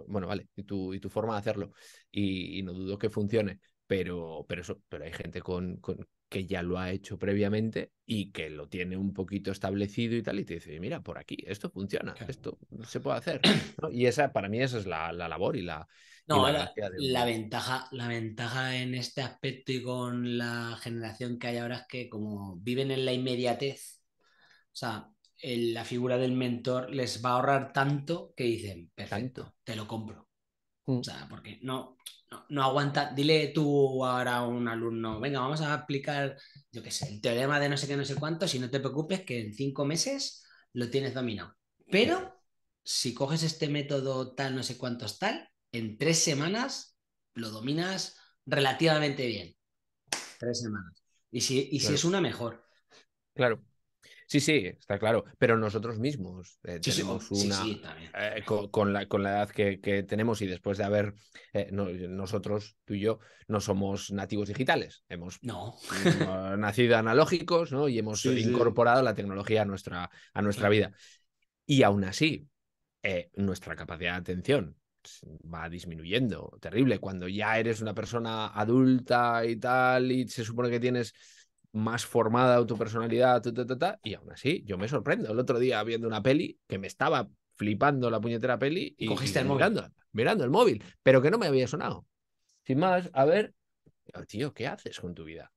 bueno, vale, y tu, y tu forma de hacerlo. Y, no dudo que funcione, pero, pero, eso, pero hay gente con, con, que ya lo ha hecho previamente y que lo tiene un poquito establecido y tal, y te dice, mira, por aquí, esto funciona, esto se puede hacer. [clears throat] Y esa, para mí, esa es la, la labor y la... No, la, la, ventaja, la ventaja en este aspecto y con la generación que hay ahora es que como viven en la inmediatez, o sea, la figura del mentor les va a ahorrar tanto que dicen, perfecto, te lo compro. Mm. O sea, porque no, no, aguanta. Dile tú ahora a un alumno, venga, vamos a aplicar, yo qué sé, el teorema de no sé qué, no sé cuánto, si no te preocupes que en cinco meses lo tienes dominado. Pero si coges este método tal, no sé cuántos tal, en tres semanas lo dominas relativamente bien. Tres semanas. Y si, y si es una mejor. Claro. Sí, sí, está claro. Pero nosotros mismos eh, tenemos una. Eh, con, la, con, la, edad que, tenemos y después de haber. Eh, nosotros, tú y yo, no somos nativos digitales. Hemos no. nacido analógicos ¿no? y hemos incorporado la tecnología a nuestra, a nuestra vida. Y aún así, nuestra capacidad de atención va disminuyendo. Terrible. Cuando ya eres una persona adulta y tal, y se supone que tienes más formada tu personalidad, y aún así, yo me sorprendo. El otro día viendo una peli que me estaba flipando la puñetera peli y, cogiste el mirando, móvil. mirando el móvil, pero que no me había sonado. Sin más, a ver, tío, ¿qué haces con tu vida?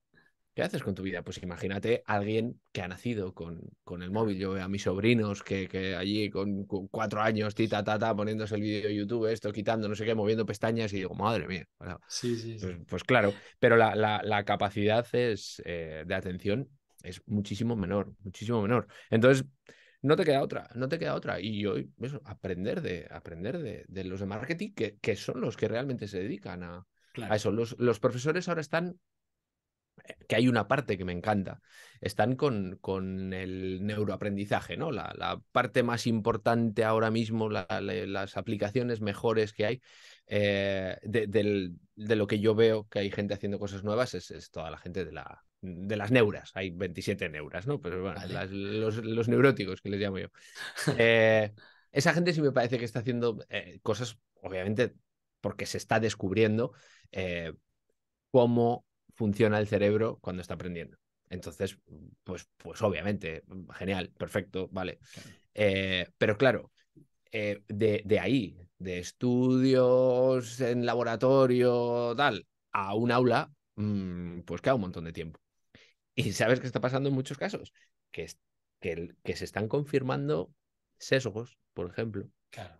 ¿Qué haces con tu vida? Pues imagínate alguien que ha nacido con, con el móvil. Yo veo a mis sobrinos que, que allí con, cuatro años, tita, tata, poniéndose el vídeo de YouTube, esto, quitando, no sé qué, moviendo pestañas y digo, madre mía. sí, sí, pues, pues, claro, pero la, la, capacidad es, eh, de atención es muchísimo menor, muchísimo menor. Entonces, no te queda otra, no te queda otra. Y yo, eso, aprender de, aprender de, de los de marketing, que, que, son los que realmente se dedican a, a eso. Los, los profesores ahora están que hay una parte que me encanta. Están con, con el neuroaprendizaje, ¿no? La, la, parte más importante ahora mismo, las aplicaciones mejores que hay, eh, de, lo que yo veo que hay gente haciendo cosas nuevas, es, toda la gente de, la, de las neuras. Hay 27 neuras, ¿no? Pero bueno, los, neuróticos que les llamo yo. Eh, esa gente sí me parece que está haciendo eh, cosas, obviamente, porque se está descubriendo cómo funciona el cerebro cuando está aprendiendo. Entonces, pues, pues obviamente, genial, perfecto, vale. Eh, pero claro, eh, de, ahí, de estudios en laboratorio, tal, a un aula, mm, pues queda un montón de tiempo. Y sabes qué está pasando en muchos casos, que, que, que se están confirmando sesgos, por ejemplo. Claro.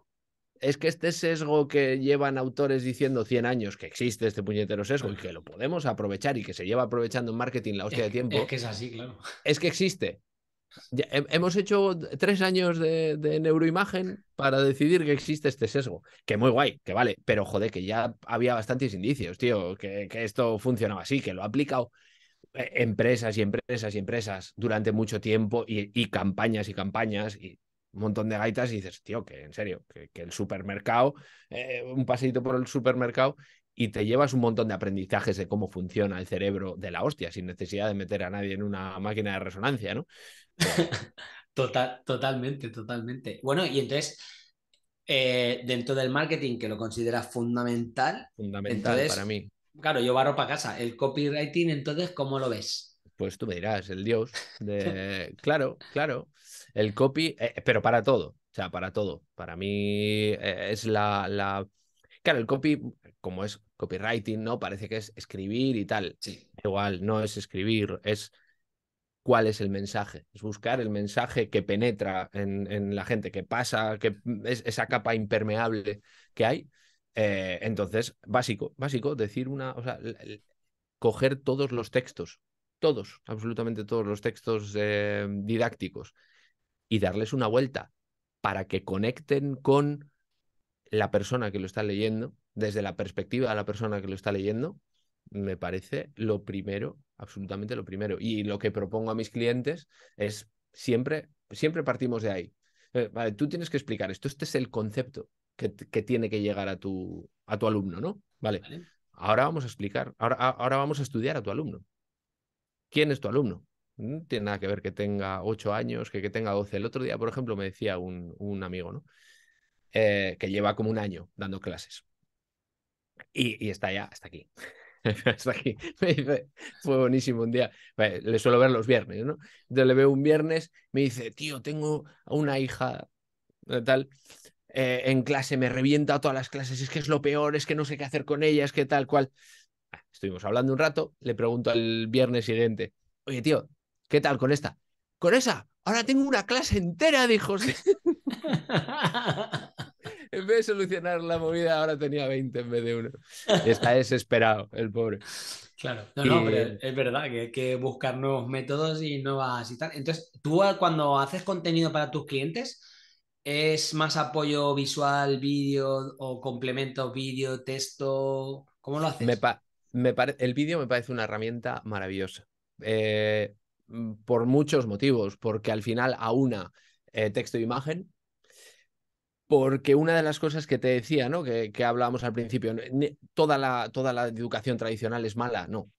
Es que este sesgo que llevan autores diciendo 100 años que existe este puñetero sesgo y que lo podemos aprovechar y que se lleva aprovechando en marketing la hostia de tiempo. Es que es así, claro. Es que existe. hemos hecho tres años de, neuroimagen para decidir que existe este sesgo. Que muy guay, que vale, pero joder, que ya había bastantes indicios, tío, que, esto funcionaba así, que lo ha aplicado eh, empresas y empresas y empresas durante mucho tiempo y, y campañas y campañas y un montón de gaitas y dices, tío, que en serio, que, el supermercado, eh, un paseito por el supermercado y te llevas un montón de aprendizajes de cómo funciona el cerebro de la hostia, sin necesidad de meter a nadie en una máquina de resonancia, ¿no? [laughs] Total, totalmente, totalmente. Bueno, y entonces, eh, dentro del marketing, que lo consideras fundamental. Fundamental para mí. Claro, yo barro para casa. El copywriting, entonces, ¿cómo lo ves? Pues tú me dirás, el dios de... [laughs] claro, claro. El copy, eh, pero para todo, o sea, para todo. Para mí eh, es la, la... Claro, el copy, como es copywriting, ¿no? Parece que es escribir y tal. Sí. Igual, no es escribir, es cuál es el mensaje. Es buscar el mensaje que penetra en, la gente, que pasa, que es esa capa impermeable que hay. Eh, entonces, básico, básico, decir una, o sea, coger todos los textos, todos, absolutamente todos los textos didácticos y darles una vuelta para que conecten con la persona que lo está leyendo, desde la perspectiva de la persona que lo está leyendo, me parece lo primero, absolutamente lo primero. Y lo que propongo a mis clientes es siempre, siempre partimos de ahí. Eh, vale, tú tienes que explicar esto, este es el concepto que, que tiene que llegar a tu, a tu alumno, ¿no? Vale. Ahora vamos a explicar, ahora, ahora vamos a estudiar a tu alumno. ¿Quién es tu alumno? No tiene nada que ver que tenga ocho años, que, que tenga 12. El otro día, por ejemplo, me decía un, un amigo, ¿no? Eh, que lleva como un año dando clases. Y, y está ya hasta aquí. [laughs] hasta aquí. [laughs] Me dice, fue buenísimo un día. Le suelo ver los viernes, ¿no? Entonces le veo un viernes, me dice, tío, tengo una hija eh, tal. Eh, en clase me revienta todas las clases, es que es lo peor, es que no sé qué hacer con ella, es que tal cual. Ah, estuvimos hablando un rato, le pregunto al viernes siguiente, oye tío, ¿Qué tal con esta? Con esa, ahora tengo una clase entera de hijos. [laughs] en vez de solucionar la movida, ahora tenía 20 en vez de uno. Está desesperado, el pobre. Claro, no, no, pero es verdad que hay que buscar nuevos métodos y nuevas y tal. Entonces, tú cuando haces contenido para tus clientes, ¿es más apoyo visual, vídeo o complemento vídeo, texto? ¿Cómo lo haces? Me el vídeo me parece una herramienta maravillosa. Eh, por muchos motivos, porque al final aúna eh, texto e imagen, porque una de las cosas que te decía, ¿no? que, hablábamos al principio, toda la, toda la educación tradicional es mala, no.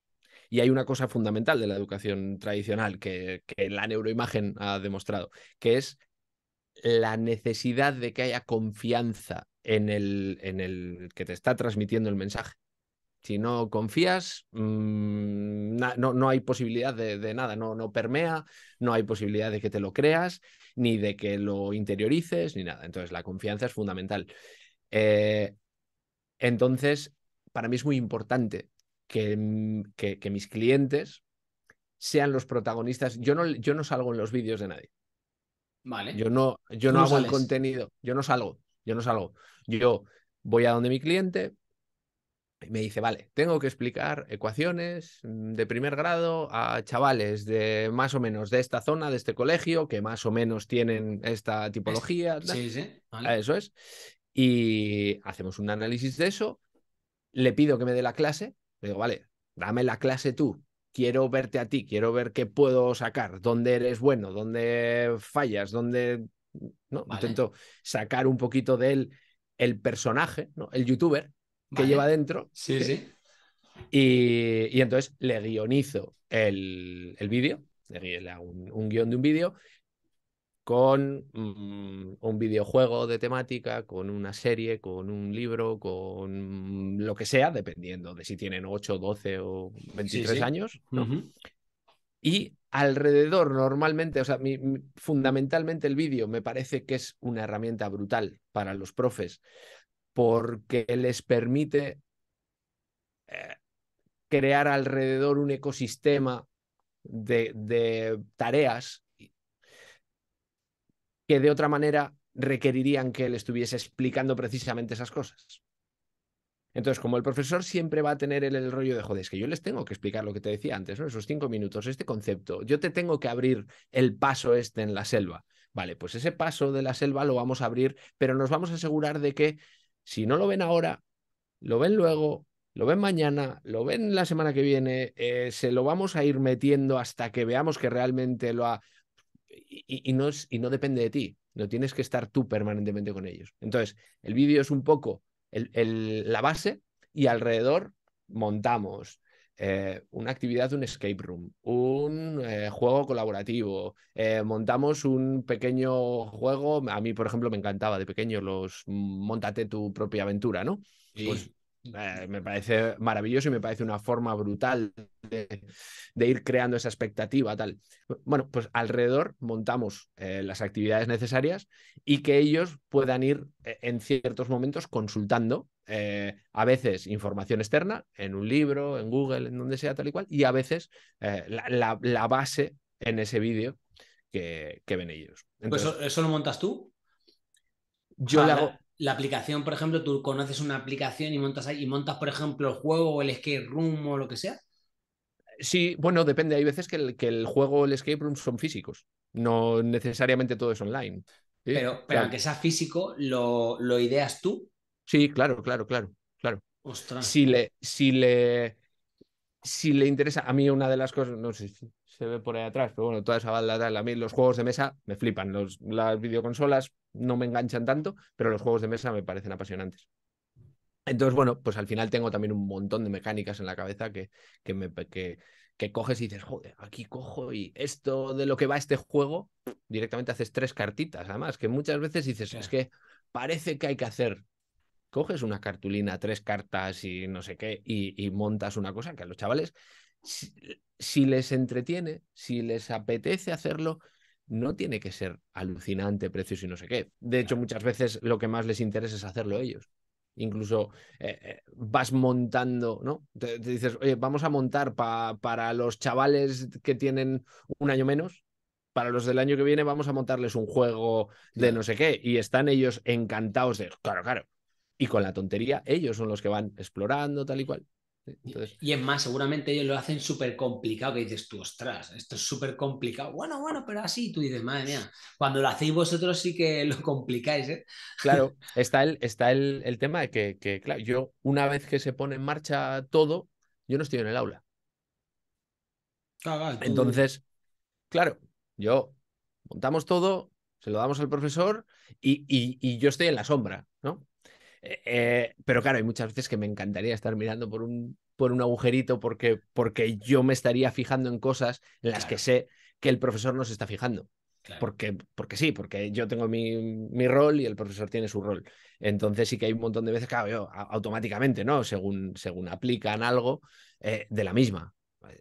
Y hay una cosa fundamental de la educación tradicional que, que la neuroimagen ha demostrado, que es la necesidad de que haya confianza en el, en el que te está transmitiendo el mensaje. Si no confías, mm, no, no, hay posibilidad de, nada, no, no permea, no hay posibilidad de que te lo creas, ni de que lo interiorices, ni nada. Entonces, la confianza es fundamental. Eh, entonces, para mí es muy importante que, mm, que, mis clientes sean los protagonistas. Yo no, yo no salgo en los vídeos de nadie. Vale. Yo no, yo no hago el contenido, yo no salgo, yo no salgo. Yo voy a donde mi cliente, me dice, vale, tengo que explicar ecuaciones mm, de primer grado a chavales de más o menos de esta zona, de este colegio, que más o menos tienen esta tipología. Sí, sí. Eso es. Y hacemos un análisis de eso. Le pido que me dé la clase. Le digo, vale, dame la clase tú. Quiero verte a ti, quiero ver qué puedo sacar, dónde eres bueno, dónde fallas, dónde. ¿no? Intento sacar un poquito de él el personaje, ¿no? el youtuber, que lleva dentro. Sí, sí. Y, entonces le guionizo el, el vídeo, le hago un, guion de un vídeo con mm, un videojuego de temática, con una serie, con un libro, con lo que sea, dependiendo de si tienen 8, 12 o 23 años. Y alrededor, normalmente, o sea, fundamentalmente el vídeo me parece que es una herramienta brutal para los profes porque les permite eh, crear alrededor un ecosistema de, tareas que de otra manera requerirían que él estuviese explicando precisamente esas cosas. Entonces, como el profesor siempre va a tener el, rollo de, joder, es que yo les tengo que explicar lo que te decía antes. Esos cinco minutos, este concepto, yo te tengo que abrir el paso este en la selva. Vale, pues ese paso de la selva lo vamos a abrir, pero nos vamos a asegurar de que si no lo ven ahora, lo ven luego, lo ven mañana, lo ven la semana que viene, eh, se lo vamos a ir metiendo hasta que veamos que realmente lo ha... Y, no, y no depende de ti, no tienes que estar tú permanentemente con ellos. Entonces, el vídeo es un poco la base y alrededor montamos eh, una actividad de un escape room, un eh, juego colaborativo, eh, montamos un pequeño juego, a mí por ejemplo me encantaba de pequeño los montate tu propia aventura, ¿no? Pues eh, me parece maravilloso y me parece una forma brutal de, ir creando esa expectativa. Tal. Bueno, pues alrededor montamos eh, las actividades necesarias y que ellos puedan ir eh, en ciertos momentos consultando a veces información externa en un libro, en Google, en donde sea, tal y cual, y a veces la, base en ese vídeo que, ven ellos. pues eso, lo montas tú? Yo le hago la aplicación, por ejemplo, tú conoces una aplicación y montas ahí, y montas, por ejemplo, el juego o el escape room o lo que sea. Sí, bueno, depende. Hay veces que el, que el juego o el escape room son físicos. No necesariamente todo es online. Pero, pero aunque sea físico, ¿lo, ¿lo, ideas tú? Sí, claro, claro, claro, claro. Ostras. Si le, si le, si le interesa, a mí una de las cosas, no sé si se ve por ahí atrás, pero bueno, toda esa balda, a mí los juegos de mesa me flipan, los, las videoconsolas no me enganchan tanto, pero los juegos de mesa me parecen apasionantes. Entonces, bueno, pues al final tengo también un montón de mecánicas en la cabeza que, que, me, que, que coges y dices, joder, aquí cojo y esto de lo que va este juego, directamente haces tres cartitas, además, que muchas veces dices, es que parece que hay que hacer coges una cartulina, tres cartas y no sé qué, y, montas una cosa que a los chavales, si, les entretiene, si les apetece hacerlo, no tiene que ser alucinante, precioso y no sé qué. De hecho, muchas veces lo que más les interesa es hacerlo ellos. Incluso eh, eh, vas montando, ¿no? Te, dices, oye, vamos a montar para los chavales que tienen un año menos, para los del año que viene vamos a montarles un juego de no sé qué. Y están ellos encantados de, claro, claro, y con la tontería, ellos son los que van explorando, tal y cual. Y es más, seguramente ellos lo hacen súper complicado, que dices tú, ostras, esto es súper complicado. Bueno, bueno, pero así tú dices, madre mía, cuando lo hacéis vosotros sí que lo complicáis, ¿eh? Claro, [laughs] está el, está el, tema de que, claro, yo una vez que se pone en marcha todo, yo no estoy en el aula. Entonces, claro, yo montamos todo, se lo damos al profesor y, y yo estoy en la sombra, ¿no? Eh, pero claro, hay muchas veces que me encantaría estar mirando por un, por un agujerito porque, porque yo me estaría fijando en cosas en las que sé que el profesor no se está fijando. Porque, porque sí, porque yo tengo mi, mi, rol y el profesor tiene su rol. Entonces sí que hay un montón de veces, claro, yo automáticamente, ¿no? Según, según aplican algo eh, de la misma.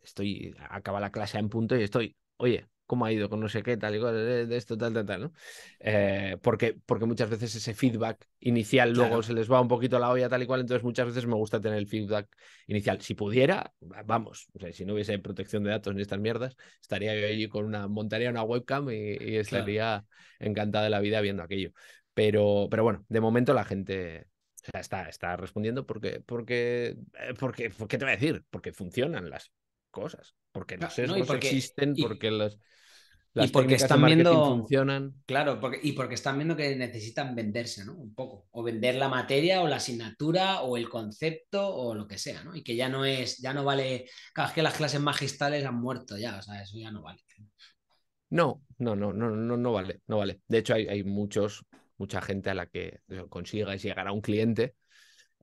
Estoy, acaba la clase en punto y estoy, oye, cómo ha ido con no sé qué, tal y cual, de, esto, tal, tal, tal, ¿no? Eh, porque, porque muchas veces ese feedback inicial luego se les va un poquito a la olla, tal y cual, entonces muchas veces me gusta tener el feedback inicial. Si pudiera, vamos, si no hubiese protección de datos ni estas mierdas, estaría yo allí con una, montaría una webcam y, estaría encantada de la vida viendo aquello. Pero, pero bueno, de momento la gente, está, está respondiendo porque, porque, eh, porque, ¿qué te voy a decir? Porque funcionan las cosas, porque los sesgos existen, porque los y porque están viendo funcionan. Claro, porque, y porque están viendo que necesitan venderse, ¿no? Un poco. O vender la materia, o la asignatura, o el concepto, o lo que sea, ¿no? Y que ya no es, ya no vale. Claro, que las clases magistrales han muerto ya, o sea, eso ya no vale. No, no, no, no, no, no vale, no vale. De hecho, hay, hay muchos, mucha gente a la que consigas llegar a un cliente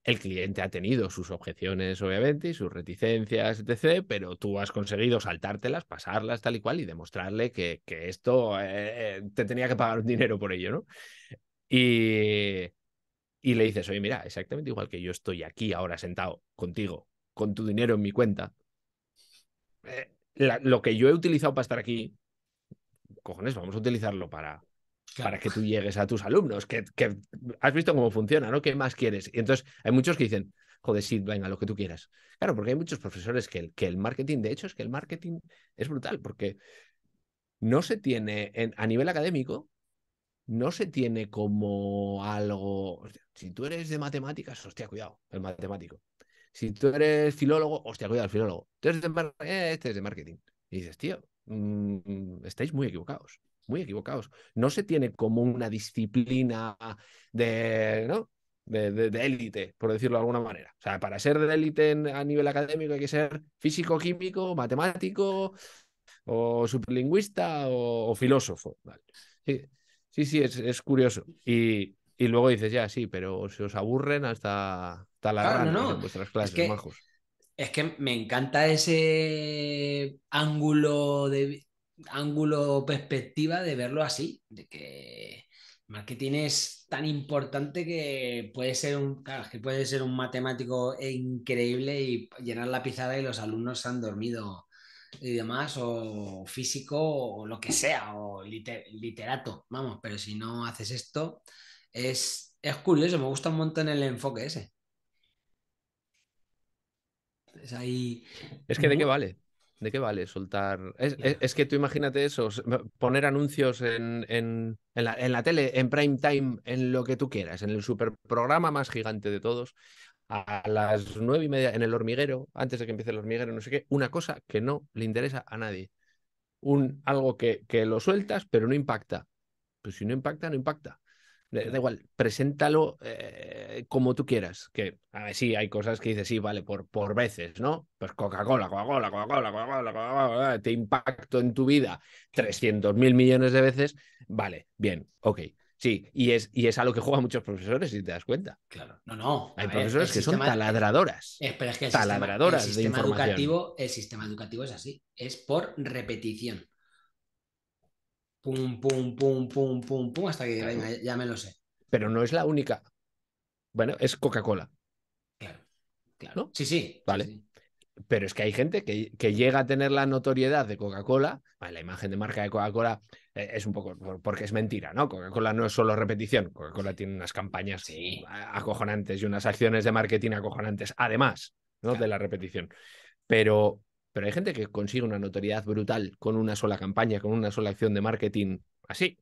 el cliente ha tenido sus objeciones, obviamente, y sus reticencias, etc., pero tú has conseguido saltártelas, pasarlas tal y cual y demostrarle que, que esto eh, eh, te tenía que pagar un dinero por ello, ¿no? Y, y le dices, oye, mira, exactamente igual que yo estoy aquí ahora sentado contigo, con tu dinero en mi cuenta, eh, lo que yo he utilizado para estar aquí, cojones, vamos a utilizarlo para, para que tú llegues a tus alumnos, que, has visto cómo funciona, ¿no? ¿Qué más quieres? Y entonces hay muchos que dicen, joder, sí, venga, lo que tú quieras. Claro, porque hay muchos profesores que el, que el marketing, de hecho, es que el marketing es brutal, porque no se tiene a nivel académico, no se tiene como algo. Si tú eres de matemáticas, hostia, cuidado, el matemático. Si tú eres filólogo, hostia, cuidado, el filólogo. Tú eres de, eh, este es de marketing. Y dices, tío, mm, estáis muy equivocados, muy equivocados. No se tiene como una disciplina de, ¿no? de, élite, por decirlo de alguna manera. O sea, para ser de élite a nivel académico hay que ser físico, químico, matemático, o superlingüista, o, filósofo. Sí, sí, sí, es, curioso. Y, luego dices, ya, sí, pero se os aburren hasta, hasta la claro, en vuestras clases, es que, majos. Es que me encanta ese ángulo de ángulo perspectiva de verlo así, de que marketing es tan importante que puede ser un, que puede ser un matemático increíble y llenar la pizarra y los alumnos se han dormido y demás, o físico, o lo que sea, o literato, vamos, pero si no haces esto, es, es curioso, me gusta un montón el enfoque ese. Es ahí. Es que de qué vale. ¿De qué vale soltar? Es, que tú imagínate eso, poner anuncios en, en, la, en, la, tele, en prime time, en lo que tú quieras, en el super programa más gigante de todos, a las nueve y media en el hormiguero, antes de que empiece el hormiguero, no sé qué, una cosa que no le interesa a nadie. Un, algo que, que lo sueltas, pero no impacta. Pues si no impacta, no impacta. Da igual, preséntalo eh, como tú quieras. Que, a ver, sí, hay cosas que dices, sí, vale, por, por veces, ¿no? Pues Coca-Cola, Coca-Cola, Coca-Cola, Coca-Cola, Coca-Cola, te impacto en tu vida 300 mil millones de veces, vale, bien, ok. Sí, y es, y es a lo que juegan muchos profesores, si te das cuenta. Claro, no, no. Hay profesores que son taladradoras. pero es que el taladradoras sistema, educativo, el sistema educativo es así, es por repetición pum, pum, pum, pum, pum, pum, hasta que ya me lo sé. Pero no es la única. Bueno, es Coca-Cola. Claro, claro. Sí, sí. Vale. Pero es que hay gente que, que, llega a tener la notoriedad de Coca-Cola. la imagen de marca de Coca-Cola eh, es un poco porque es mentira, ¿no? Coca-Cola no es solo repetición. Coca-Cola tiene unas campañas acojonantes y unas acciones de marketing acojonantes, además ¿no? de la repetición. Pero, pero hay gente que consigue una notoriedad brutal con una sola campaña, con una sola acción de marketing así.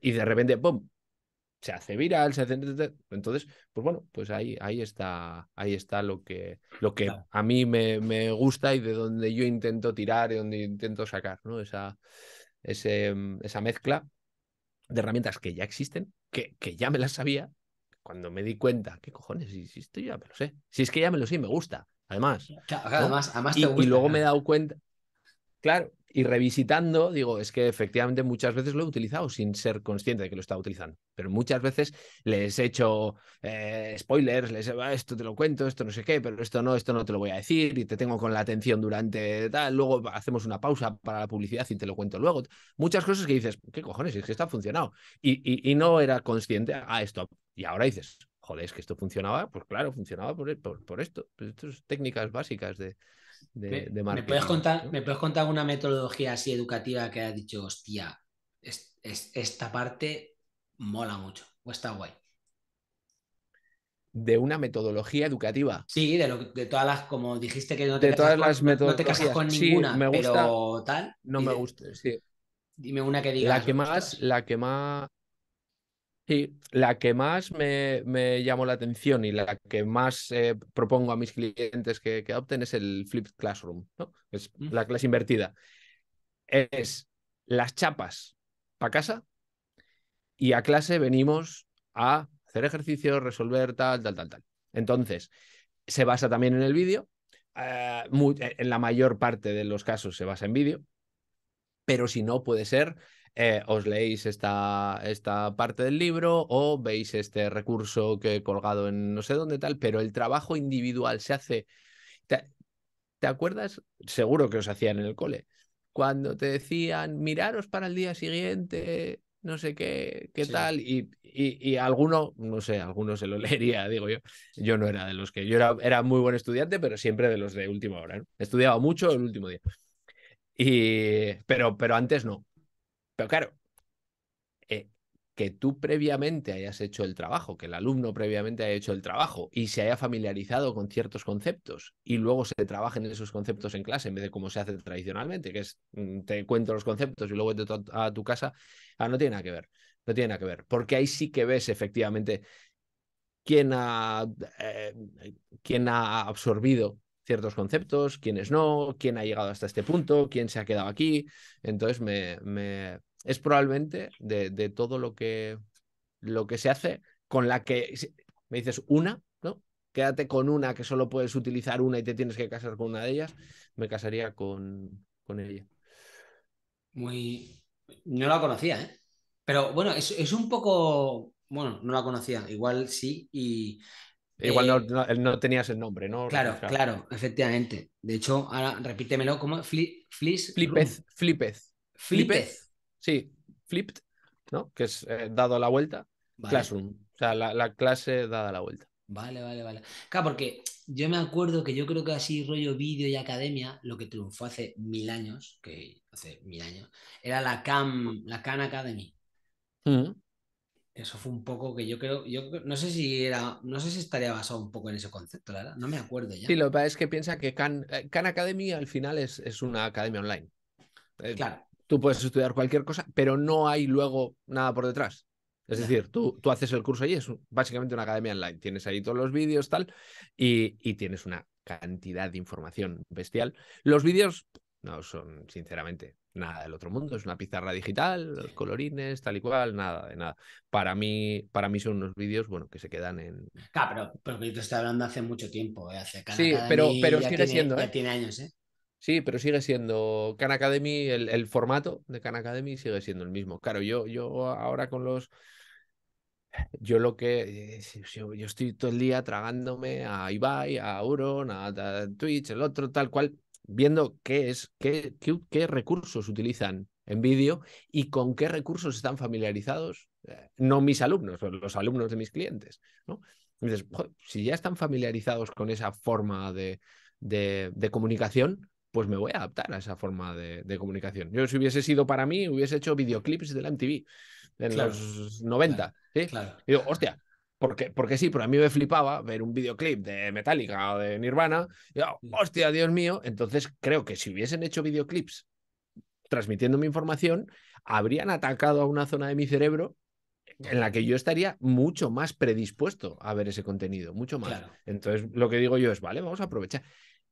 Y de repente, ¡pum! Se hace viral, se hace... Entonces, pues bueno, pues ahí, ahí está, ahí está lo que, lo que a mí me, me, gusta y de donde yo intento tirar y donde intento sacar, ¿no? Esa, ese, esa mezcla de herramientas que ya existen, que, que ya me las sabía, cuando me di cuenta, ¿qué cojones? Si, si esto ya me lo sé. Si es que ya me lo sé, me gusta además. además, y, luego me he dado cuenta, claro, y revisitando, digo, es que efectivamente muchas veces lo he utilizado sin ser consciente de que lo estaba utilizando, pero muchas veces les he hecho eh, spoilers, les he ah, esto te lo cuento, esto no sé qué, pero esto no, esto no te lo voy a decir y te tengo con la atención durante tal, luego hacemos una pausa para la publicidad y te lo cuento luego. Muchas cosas que dices, ¿qué cojones? Es que esto ha funcionado. Y, y no era consciente a esto. Y ahora dices, joder, es que esto funcionaba, pues claro, funcionaba por, por, esto. Pues esto es técnicas básicas de, de, ¿Me, marketing. ¿me puedes, contar, ¿Me puedes contar una metodología así educativa que ha dicho, hostia, es, esta parte mola mucho o está guay? de una metodología educativa. Sí, de, lo, de todas las, como dijiste que no te, de todas las con, no te casas con ninguna, me gusta, pero tal. No me gusta, sí. Dime una que diga La que más, la que más, Sí, la que más me, llamó la atención y la que más eh, propongo a mis clientes que, que, adopten es el Flipped Classroom, ¿no? Es la clase invertida. Es las chapas para casa y a clase venimos a hacer ejercicios, resolver tal, tal, tal, tal. Entonces, se basa también en el vídeo. Eh, en la mayor parte de los casos se basa en vídeo, pero si no, puede ser eh, os leéis esta, esta parte del libro o veis este recurso que he colgado en no sé dónde tal, pero el trabajo individual se hace... ¿Te, acuerdas? Seguro que os hacían en el cole. Cuando te decían, miraros para el día siguiente, no sé qué, qué tal, y, y, alguno, no sé, alguno se lo [laughs] leería, digo yo. Yo no era de los que, yo era, era muy buen estudiante, pero siempre de los de última hora. ¿no? Estudiaba mucho el último día. Y, pero, pero antes no. Pero claro, eh, que tú previamente hayas hecho el trabajo, que el alumno previamente haya hecho el trabajo y se haya familiarizado con ciertos conceptos y luego se trabajen esos conceptos en clase en vez de como se hace tradicionalmente, que es mm, te cuento los conceptos y luego te a tu casa, ah, no tiene nada que ver. No tiene nada que ver. Porque ahí sí que ves efectivamente quién ha, eh, quién ha absorbido ciertos conceptos, quiénes no, quién ha llegado hasta este punto, quién se ha quedado aquí. Entonces, me, me es probablemente de, de, todo lo que, lo que se hace con la que me dices una, ¿no? Quédate con una que solo puedes utilizar una y te tienes que casar con una de ellas. Me casaría con, con ella. Muy. No la conocía, ¿eh? Pero bueno, es, es un poco. Bueno, no la conocía, igual sí, y Igual no, no, no, tenías el nombre, ¿no? Claro, claro, claro, efectivamente. De hecho, ahora repítemelo, ¿cómo? Fli, flis, flipez, flipez. Flipez. Sí, flipped, ¿no? Que es eh, dado la vuelta. Vale. Classroom. O sea, la, la, clase dada la vuelta. Vale, vale, vale. Claro, porque yo me acuerdo que yo creo que así rollo vídeo y academia, lo que triunfó hace mil años, que hace mil años, era la CAM, la Khan Academy. Mm. Eso fue un poco que yo creo, yo no sé si era, no sé si estaría basado un poco en ese concepto, la verdad, no me acuerdo ya. Sí, lo que pasa es que piensa que Khan, Khan Academy al final es, es, una academia online. Claro. Tú puedes estudiar cualquier cosa, pero no hay luego nada por detrás. Es decir, tú, tú haces el curso allí, es básicamente una academia online. Tienes ahí todos los vídeos, tal, y, y tienes una cantidad de información bestial. Los vídeos no son, sinceramente, nada del otro mundo. Es una pizarra digital, los colorines, tal y cual, nada de nada. Para mí, para mí son unos vídeos, bueno, que se quedan en. Claro, pero, pero yo te estoy hablando hace mucho tiempo, ¿eh? hace Sí, pero, pero sigue tiene, siendo. Ya ¿eh? tiene años, ¿eh? Sí, pero sigue siendo Khan Academy, el, el, formato de Khan Academy sigue siendo el mismo. Claro, yo, yo ahora con los. Yo lo que. Yo, estoy todo el día tragándome a Ibai, a Auron, a, a Twitch, el otro, tal cual viendo qué es, qué, qué, qué recursos utilizan en vídeo y con qué recursos están familiarizados, eh, no mis alumnos, los alumnos de mis clientes. ¿no? Entonces, si ya están familiarizados con esa forma de, de, de, comunicación, pues me voy a adaptar a esa forma de, de, comunicación. Yo si hubiese sido para mí, hubiese hecho videoclips de la MTV en claro, los 90. Claro, ¿sí? claro. Y digo, hostia, porque, porque sí, pero a mí me flipaba ver un videoclip de Metallica o de Nirvana. Y yo, hostia, Dios mío. Entonces creo que si hubiesen hecho videoclips transmitiendo mi información, habrían atacado a una zona de mi cerebro en la que yo estaría mucho más predispuesto a ver ese contenido, mucho más. Claro. Entonces lo que digo yo es, vale, vamos a aprovechar.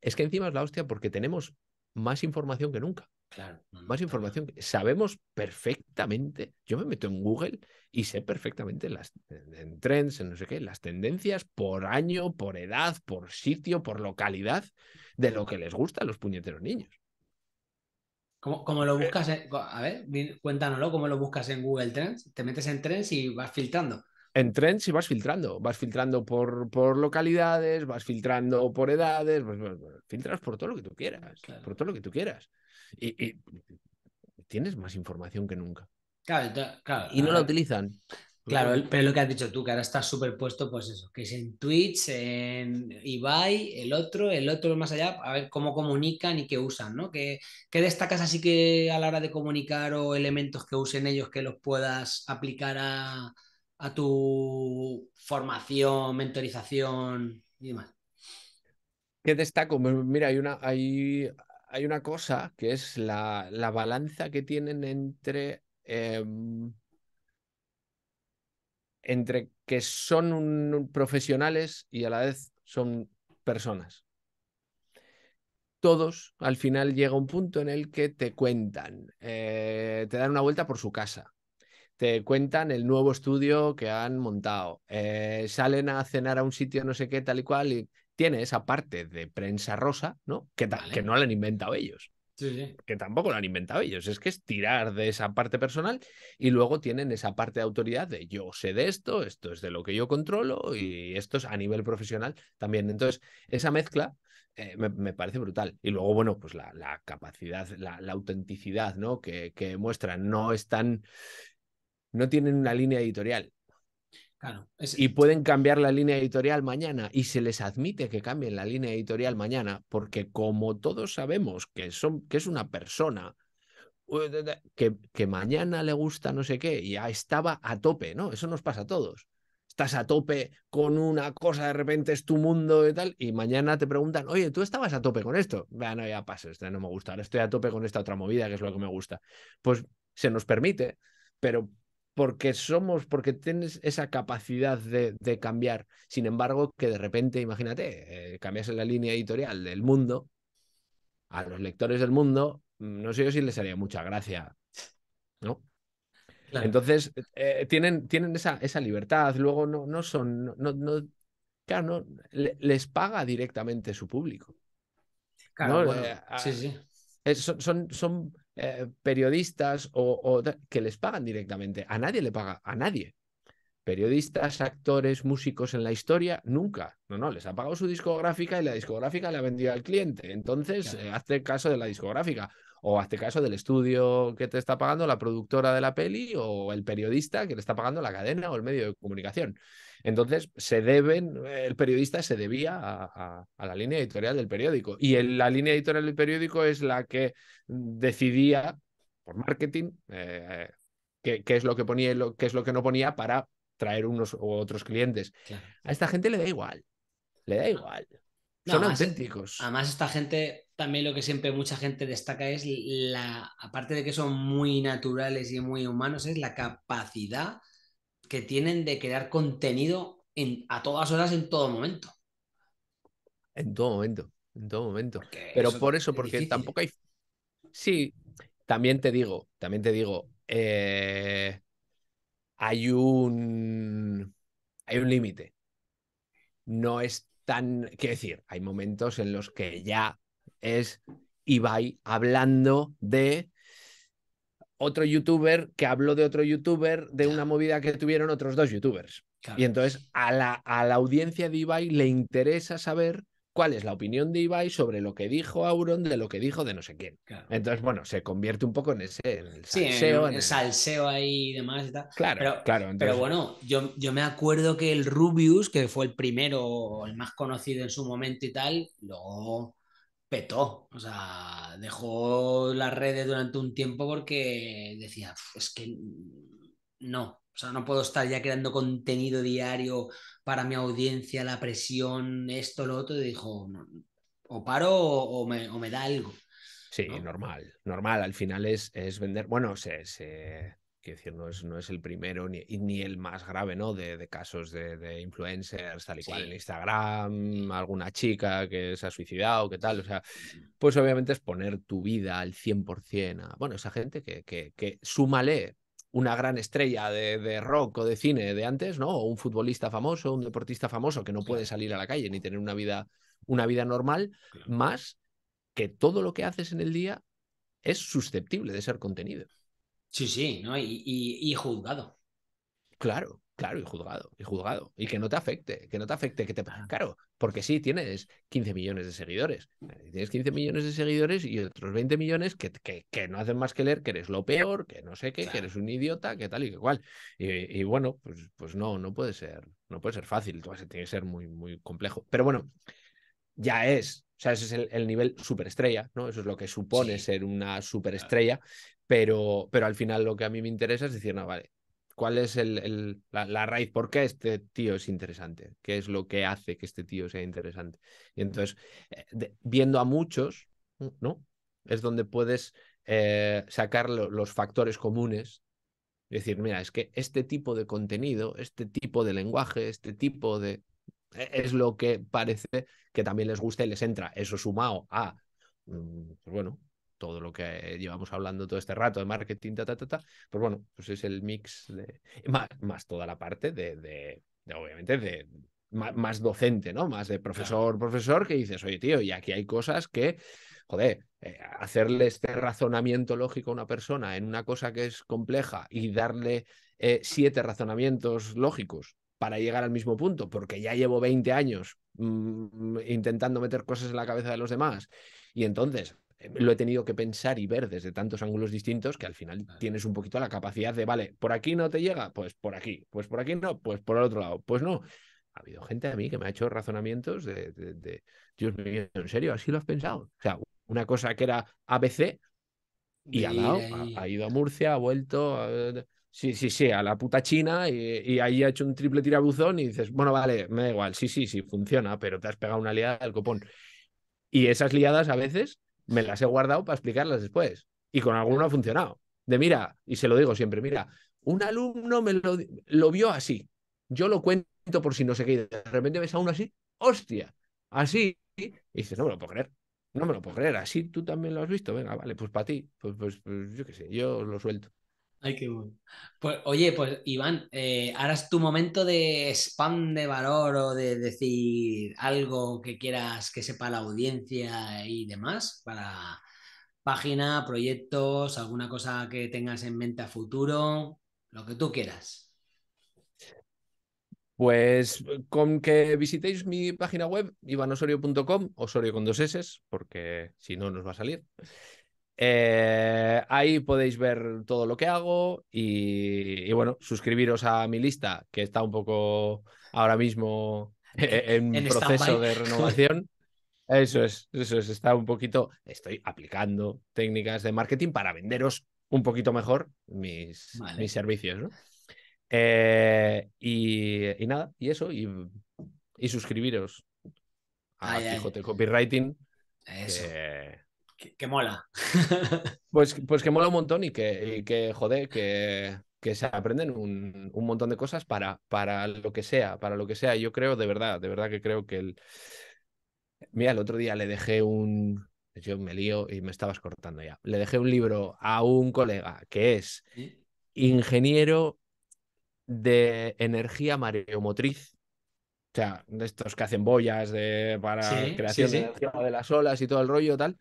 Es que encima es la hostia porque tenemos más información que nunca. Claro. No, no, más información. Claro. Sabemos perfectamente. Yo me meto en Google y sé perfectamente las en trends, en no sé qué, las tendencias por año, por edad, por sitio, por localidad, de lo que les gusta a los puñeteros niños. ¿Cómo, cómo lo buscas? En, a ver, cuéntanoslo, ¿cómo lo buscas en Google Trends? Te metes en Trends y vas filtrando. En Trends y vas filtrando, vas filtrando por, por localidades, vas filtrando por edades, pues, filtras por todo lo que tú quieras, claro. por todo lo que tú quieras. Y, y, tienes más información que nunca. Claro, claro. Y no la utilizan. Claro, pero lo que has dicho tú, que ahora está superpuesto, pues eso, que es en Twitch, en Ibai, el otro, el otro más allá, a ver cómo comunican y qué usan, ¿no? ¿Qué, qué destacas así que a la hora de comunicar o elementos que usen ellos que los puedas aplicar a, a tu formación, mentorización y demás? ¿Qué destaco? Mira, hay una, hay, hay una cosa que es la, la balanza que tienen entre... Eh, entre que son profesionales y a la vez son personas. Todos al final llega un punto en el que te cuentan, eh, te dan una vuelta por su casa, te cuentan el nuevo estudio que han montado, eh, salen a cenar a un sitio no sé qué tal y cual y tiene esa parte de prensa rosa, ¿no? Que, vale. que no la han inventado ellos. Sí, sí. Que tampoco lo han inventado ellos, es que es tirar de esa parte personal y luego tienen esa parte de autoridad de yo sé de esto, esto es de lo que yo controlo y esto es a nivel profesional también. Entonces, esa mezcla eh, me, me, parece brutal. Y luego, bueno, pues la, la capacidad, la, la, autenticidad ¿no? que, que muestran, no están, no tienen una línea editorial. Claro, es... Y pueden cambiar la línea editorial mañana y se les admite que cambien la línea editorial mañana porque como todos sabemos que, son, que es una persona que, que mañana le gusta no sé qué y ya estaba a tope, ¿no? Eso nos pasa a todos. Estás a tope con una cosa, de repente es tu mundo y tal, y mañana te preguntan, oye, tú estabas a tope con esto. Bueno, ya pasa, este no me gusta, ahora estoy a tope con esta otra movida que es lo que me gusta. Pues se nos permite, pero porque somos, porque tienes esa capacidad de, cambiar. Sin embargo, que de repente, imagínate, eh, cambias la línea editorial del mundo, a los lectores del mundo, mm, no sé yo si les haría mucha gracia, ¿no? Entonces, eh, tienen, tienen esa, esa, libertad, luego no, no son, no, no, claro, no, les paga directamente su público. Claro, eh, sí, sí. son, son, eh, periodistas o, que les pagan directamente. A nadie le paga, a nadie. Periodistas, actores, músicos en la historia, nunca. No, no, les ha pagado su discográfica y la discográfica le ha vendido al cliente. Entonces, hazte caso de la discográfica o hazte caso del estudio que te está pagando la productora de la peli o el periodista que le está pagando la cadena o el medio de comunicación. Entonces, se deben, el periodista se debía a, la línea editorial del periódico y la línea editorial del periódico es la que decidía por marketing eh, qué, es lo que ponía y qué es lo que no ponía para traer unos u otros clientes. A esta gente le da igual, le da igual. Son auténticos. Además, esta gente, también lo que siempre mucha gente destaca es la, aparte de que son muy naturales y muy humanos, es la capacidad que tienen de crear contenido en, a todas horas, en todo momento. En todo momento, en todo momento. Pero por eso, porque tampoco hay. Sí, también te digo, también te digo, eh, hay un. Hay un límite. No es tan. Quiero decir, hay momentos en los que ya es Ibai hablando de otro youtuber que habló de otro youtuber de una movida que tuvieron otros dos youtubers. Y entonces a la, a la audiencia de Ibai le interesa saber cuál es la opinión de Ibai sobre lo que dijo Auron de lo que dijo de no sé quién. Entonces, bueno, se convierte un poco en ese el salseo. en el, salseo ahí y demás y tal. Claro, pero, claro. Pero bueno, yo, yo me acuerdo que el Rubius, que fue el primero, el más conocido en su momento y tal, luego petó, o sea, dejó las redes durante un tiempo porque decía, es que no, o sea, no puedo estar ya creando contenido diario para mi audiencia, la presión, esto, lo otro, y dijo, o paro o, me, o, me, da algo. Sí, normal, normal, al final es, es vender, bueno, se, se, decir, no es, no es el primero ni, ni el más grave, ¿no? De, casos de, influencers, tal y cual en Instagram, alguna chica que se ha suicidado, qué tal. O sea, pues obviamente es poner tu vida al 100% a, bueno, esa gente que, que, que súmale una gran estrella de, rock o de cine de antes, ¿no? O un futbolista famoso, un deportista famoso que no puede salir a la calle ni tener una vida, una vida normal, más que todo lo que haces en el día es susceptible de ser contenido. Sí, sí, ¿no? Y, juzgado. Claro, claro, y juzgado, y juzgado. Y que no te afecte, que no te afecte, que te... Claro, porque sí, tienes 15 millones de seguidores. Eh, tienes 15 millones de seguidores y otros 20 millones que, que, no hacen más que leer que eres lo peor, que no sé qué, que eres un idiota, que tal y que cual. Y, bueno, pues, pues no, no puede ser, no puede ser fácil, tiene que ser muy, muy complejo. Pero bueno, ya es, o sea, ese es el, nivel superestrella, ¿no? Eso es lo que supone ser una superestrella, pero, pero al final lo que a mí me interesa es decir, no, vale, ¿cuál es el, la, raíz? ¿Por qué este tío es interesante? ¿Qué es lo que hace que este tío sea interesante? Y entonces, eh, viendo a muchos, ¿no? Es donde puedes eh, sacar los factores comunes. Es decir, mira, es que este tipo de contenido, este tipo de lenguaje, este tipo de... E, es lo que parece que también les gusta y les entra. Eso sumado a, mm, pues bueno, todo lo que llevamos hablando todo este rato de marketing, ta, ta, ta, ta pues bueno, pues es el mix de. Más, más toda la parte de, de, obviamente, de. Más, docente, ¿no? Más de profesor, profesor, que dices, oye, tío, y aquí hay cosas que, joder, eh, hacerle este razonamiento lógico a una persona en una cosa que es compleja y darle eh, siete razonamientos lógicos para llegar al mismo punto, porque ya llevo 20 años mm, intentando meter cosas en la cabeza de los demás. Y entonces eh, lo he tenido que pensar y ver desde tantos ángulos distintos que al final tienes un poquito la capacidad de, vale, por aquí no te llega, pues por aquí, pues por aquí no, pues por el otro lado, pues no. Ha habido gente a mí que me ha hecho razonamientos de, de, Dios mío, ¿en serio? ¿Así lo has pensado? O sea, una cosa que era ABC y ha, dado, ha, ido a Murcia, ha vuelto, sí, sí, sí, a la puta China y, ahí ha hecho un triple tirabuzón y dices, bueno, vale, me da igual, sí, sí, sí, funciona, pero te has pegado una liada del copón. Y esas liadas a veces me las he guardado para explicarlas después. Y con alguno ha funcionado. De mira, y se lo digo siempre, mira, un alumno me lo, lo vio así. Yo lo cuento por si no sé qué. De repente ves a uno así, hostia, así. Y dices, no me lo puedo creer. No me lo puedo creer. Así tú también lo has visto. Venga, vale, pues para ti. Pues, pues, pues yo qué sé, yo lo suelto. Ay, qué bueno. Pues, oye, pues Iván, eh, ahora es tu momento de spam de valor o de decir algo que quieras que sepa la audiencia y demás para página, proyectos, alguna cosa que tengas en mente a futuro, lo que tú quieras. Pues con que visitéis mi página web, ivanosorio.com, Osorio con dos S, porque si no nos va a salir. Eh, ahí podéis ver todo lo que hago y, bueno, suscribiros a mi lista, que está un poco ahora mismo [laughs] en, proceso de [laughs] renovación. Eso es, eso es, está un poquito, estoy aplicando técnicas de marketing para venderos un poquito mejor mis, mis servicios, ¿no? Eh, y, nada, y eso, y, suscribiros a Quijote Copywriting. Eso que, mola. [laughs] pues, pues que mola un montón y que, que joder, que, que se aprenden un, un, montón de cosas para, para lo que sea, para lo que sea. Yo creo, de verdad, de verdad que creo que el... Mira, el otro día le dejé un... Yo me lío y me estabas cortando ya. Le dejé un libro a un colega que es ingeniero de energía mareomotriz. O sea, de estos que hacen boyas de, para creación de las olas y todo el rollo tal.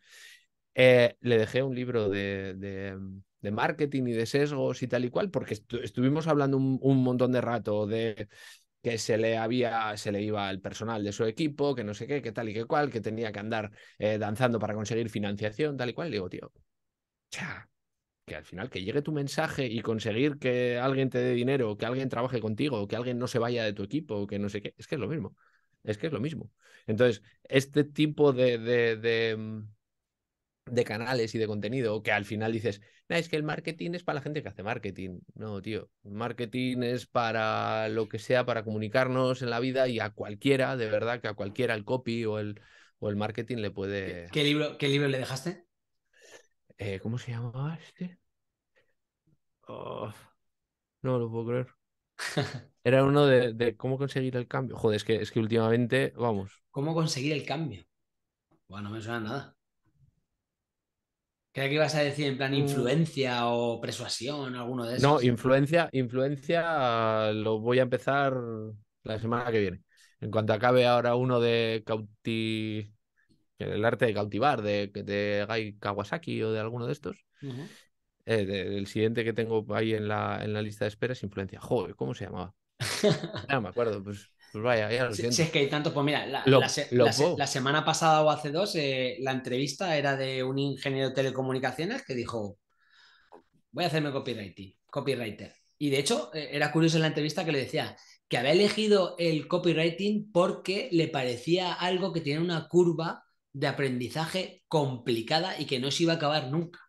Eh, le dejé un libro de, de, marketing y de sesgos y tal y cual, porque estuvimos hablando un, montón de rato de que se le había, se le iba al personal de su equipo, que no sé qué, que tal y que cual, que tenía que andar eh, danzando para conseguir financiación, tal y cual. Y digo, tío, que al final que llegue tu mensaje y conseguir que alguien te dé dinero, que alguien trabaje contigo, que alguien no se vaya de tu equipo, que no sé qué, es que es lo mismo. Es que es lo mismo. Entonces, este tipo de, de mm, de canales y de contenido que al final dices, es que el marketing es para la gente que hace marketing. No, tío, marketing es para lo que sea, para comunicarnos en la vida y a cualquiera, de verdad, que a cualquiera el copy o el, o el marketing le puede... ¿Qué, libro, qué libro le dejaste? Eh, ¿Cómo se llamaba este? Oh, no lo puedo creer. [laughs] Era uno de, de, cómo conseguir el cambio. Joder, es que, es que últimamente, vamos. ¿Cómo conseguir el cambio? Bueno, no me suena nada. Creía que ibas a decir en plan mm. influencia o persuasión, alguno de esos. No, influencia, influencia lo voy a empezar la semana que viene. En cuanto acabe ahora uno de cauti... el arte de cautivar de, de Gai Kawasaki o de alguno de estos. Eh, el siguiente que tengo ahí en la, en la lista de espera es influencia. Joder, ¿cómo se llamaba? [laughs] no me acuerdo, pues pues vaya, ya lo siento. Si, es que hay tanto, pues mira, la, semana pasada o hace dos, eh, la entrevista era de un ingeniero de telecomunicaciones que dijo, voy a hacerme copywriting, copywriter. Y de hecho, eh, era curioso en la entrevista que le decía que había elegido el copywriting porque le parecía algo que tiene una curva de aprendizaje complicada y que no se iba a acabar nunca.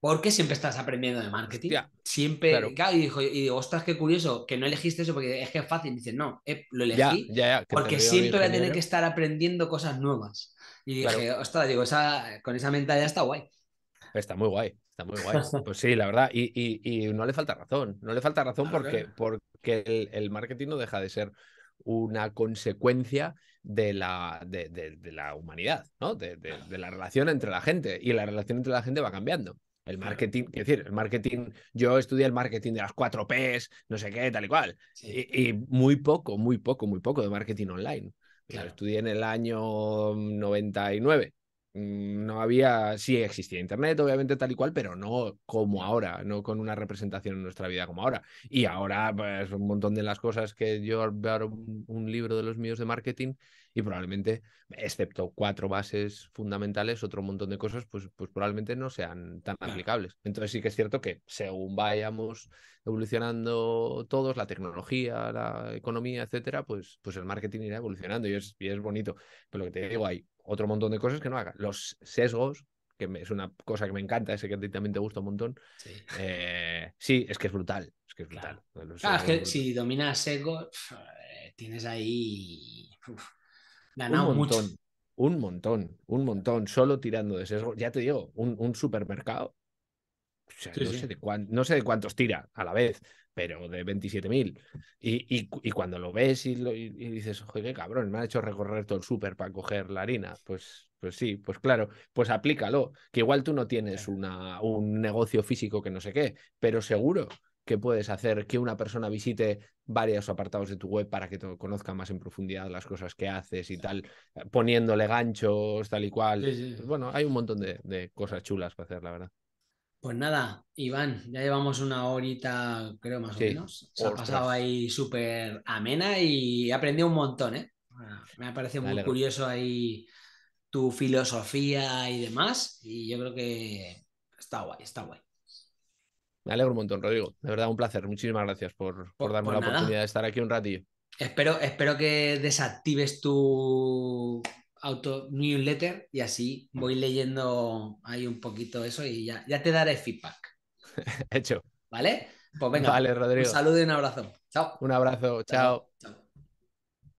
Porque siempre estás aprendiendo de marketing. siempre. Claro. y, dijo, y digo, ostras, qué curioso que no elegiste eso porque es que es fácil. Dices, no, eh, lo elegí porque siempre voy a tener que estar aprendiendo cosas nuevas. Y dije, ostras, digo, esa, con esa mentalidad está guay. Está muy guay, está muy guay. [laughs] Pues sí, la verdad. Y, no le falta razón. No le falta razón porque, porque el, marketing no deja de ser una consecuencia de la, de, de la humanidad, ¿no? De, la relación entre la gente. Y la relación entre la gente va cambiando. El marketing, es decir, el marketing, yo estudié el marketing de las cuatro Ps, no sé qué, tal y cual. Y, muy poco, muy poco, muy poco de marketing online. Claro. estudié en el año 99. Mm, no había, sí existía Internet, obviamente tal y cual, pero no como ahora, no con una representación en nuestra vida como ahora. Y ahora, pues un montón de las cosas que yo veo un, un libro de los míos de marketing y probablemente, excepto cuatro bases fundamentales, otro montón de cosas, pues, pues probablemente no sean tan aplicables. Entonces sí que es cierto que según vayamos evolucionando todos, la tecnología, la economía, etcétera, pues, pues el marketing irá evolucionando y es, y es bonito. Pero lo que te digo, hay otro montón de cosas que no haga. Los sesgos, que es una cosa que me encanta, ese que a ti también te gusta un montón. Sí, eh, sí es que es brutal. Es que es brutal. Claro, es que si dominas sesgos, eh, tienes ahí un montón, Un montón, un montón, solo tirando de sesgo. Ya te digo, un, supermercado. no, Sé de no, sé de cuántos tira a la vez, pero de 27.000. Y, y, y, cuando lo ves y, dices, oye, qué cabrón, me ha hecho recorrer todo el súper para coger la harina, pues, pues sí, pues claro, pues aplícalo. Que igual tú no tienes una, un negocio físico que no sé qué, pero seguro que puedes hacer que una persona visite varios apartados de tu web para que te conozca más en profundidad las cosas que haces y tal, poniéndole ganchos, tal y cual. Bueno, hay un montón de, de cosas chulas para hacer, la verdad. Pues nada, Iván, ya llevamos una horita, creo más o menos. Se ha pasado ahí súper amena y he aprendido un montón, ¿eh? Me ha parecido muy curioso ahí tu filosofía y demás. Y yo creo que está guay, está guay. Me alegro un montón, Rodrigo. De verdad, un placer. Muchísimas gracias por, por darme pues la oportunidad de estar aquí un ratillo. Espero, espero que desactives tu auto newsletter y así voy leyendo ahí un poquito eso y ya, ya te daré feedback. [laughs] Hecho. ¿Vale? Pues venga. Vale, Rodrigo. Un saludo y un abrazo. Chao. Un abrazo. chao. chao.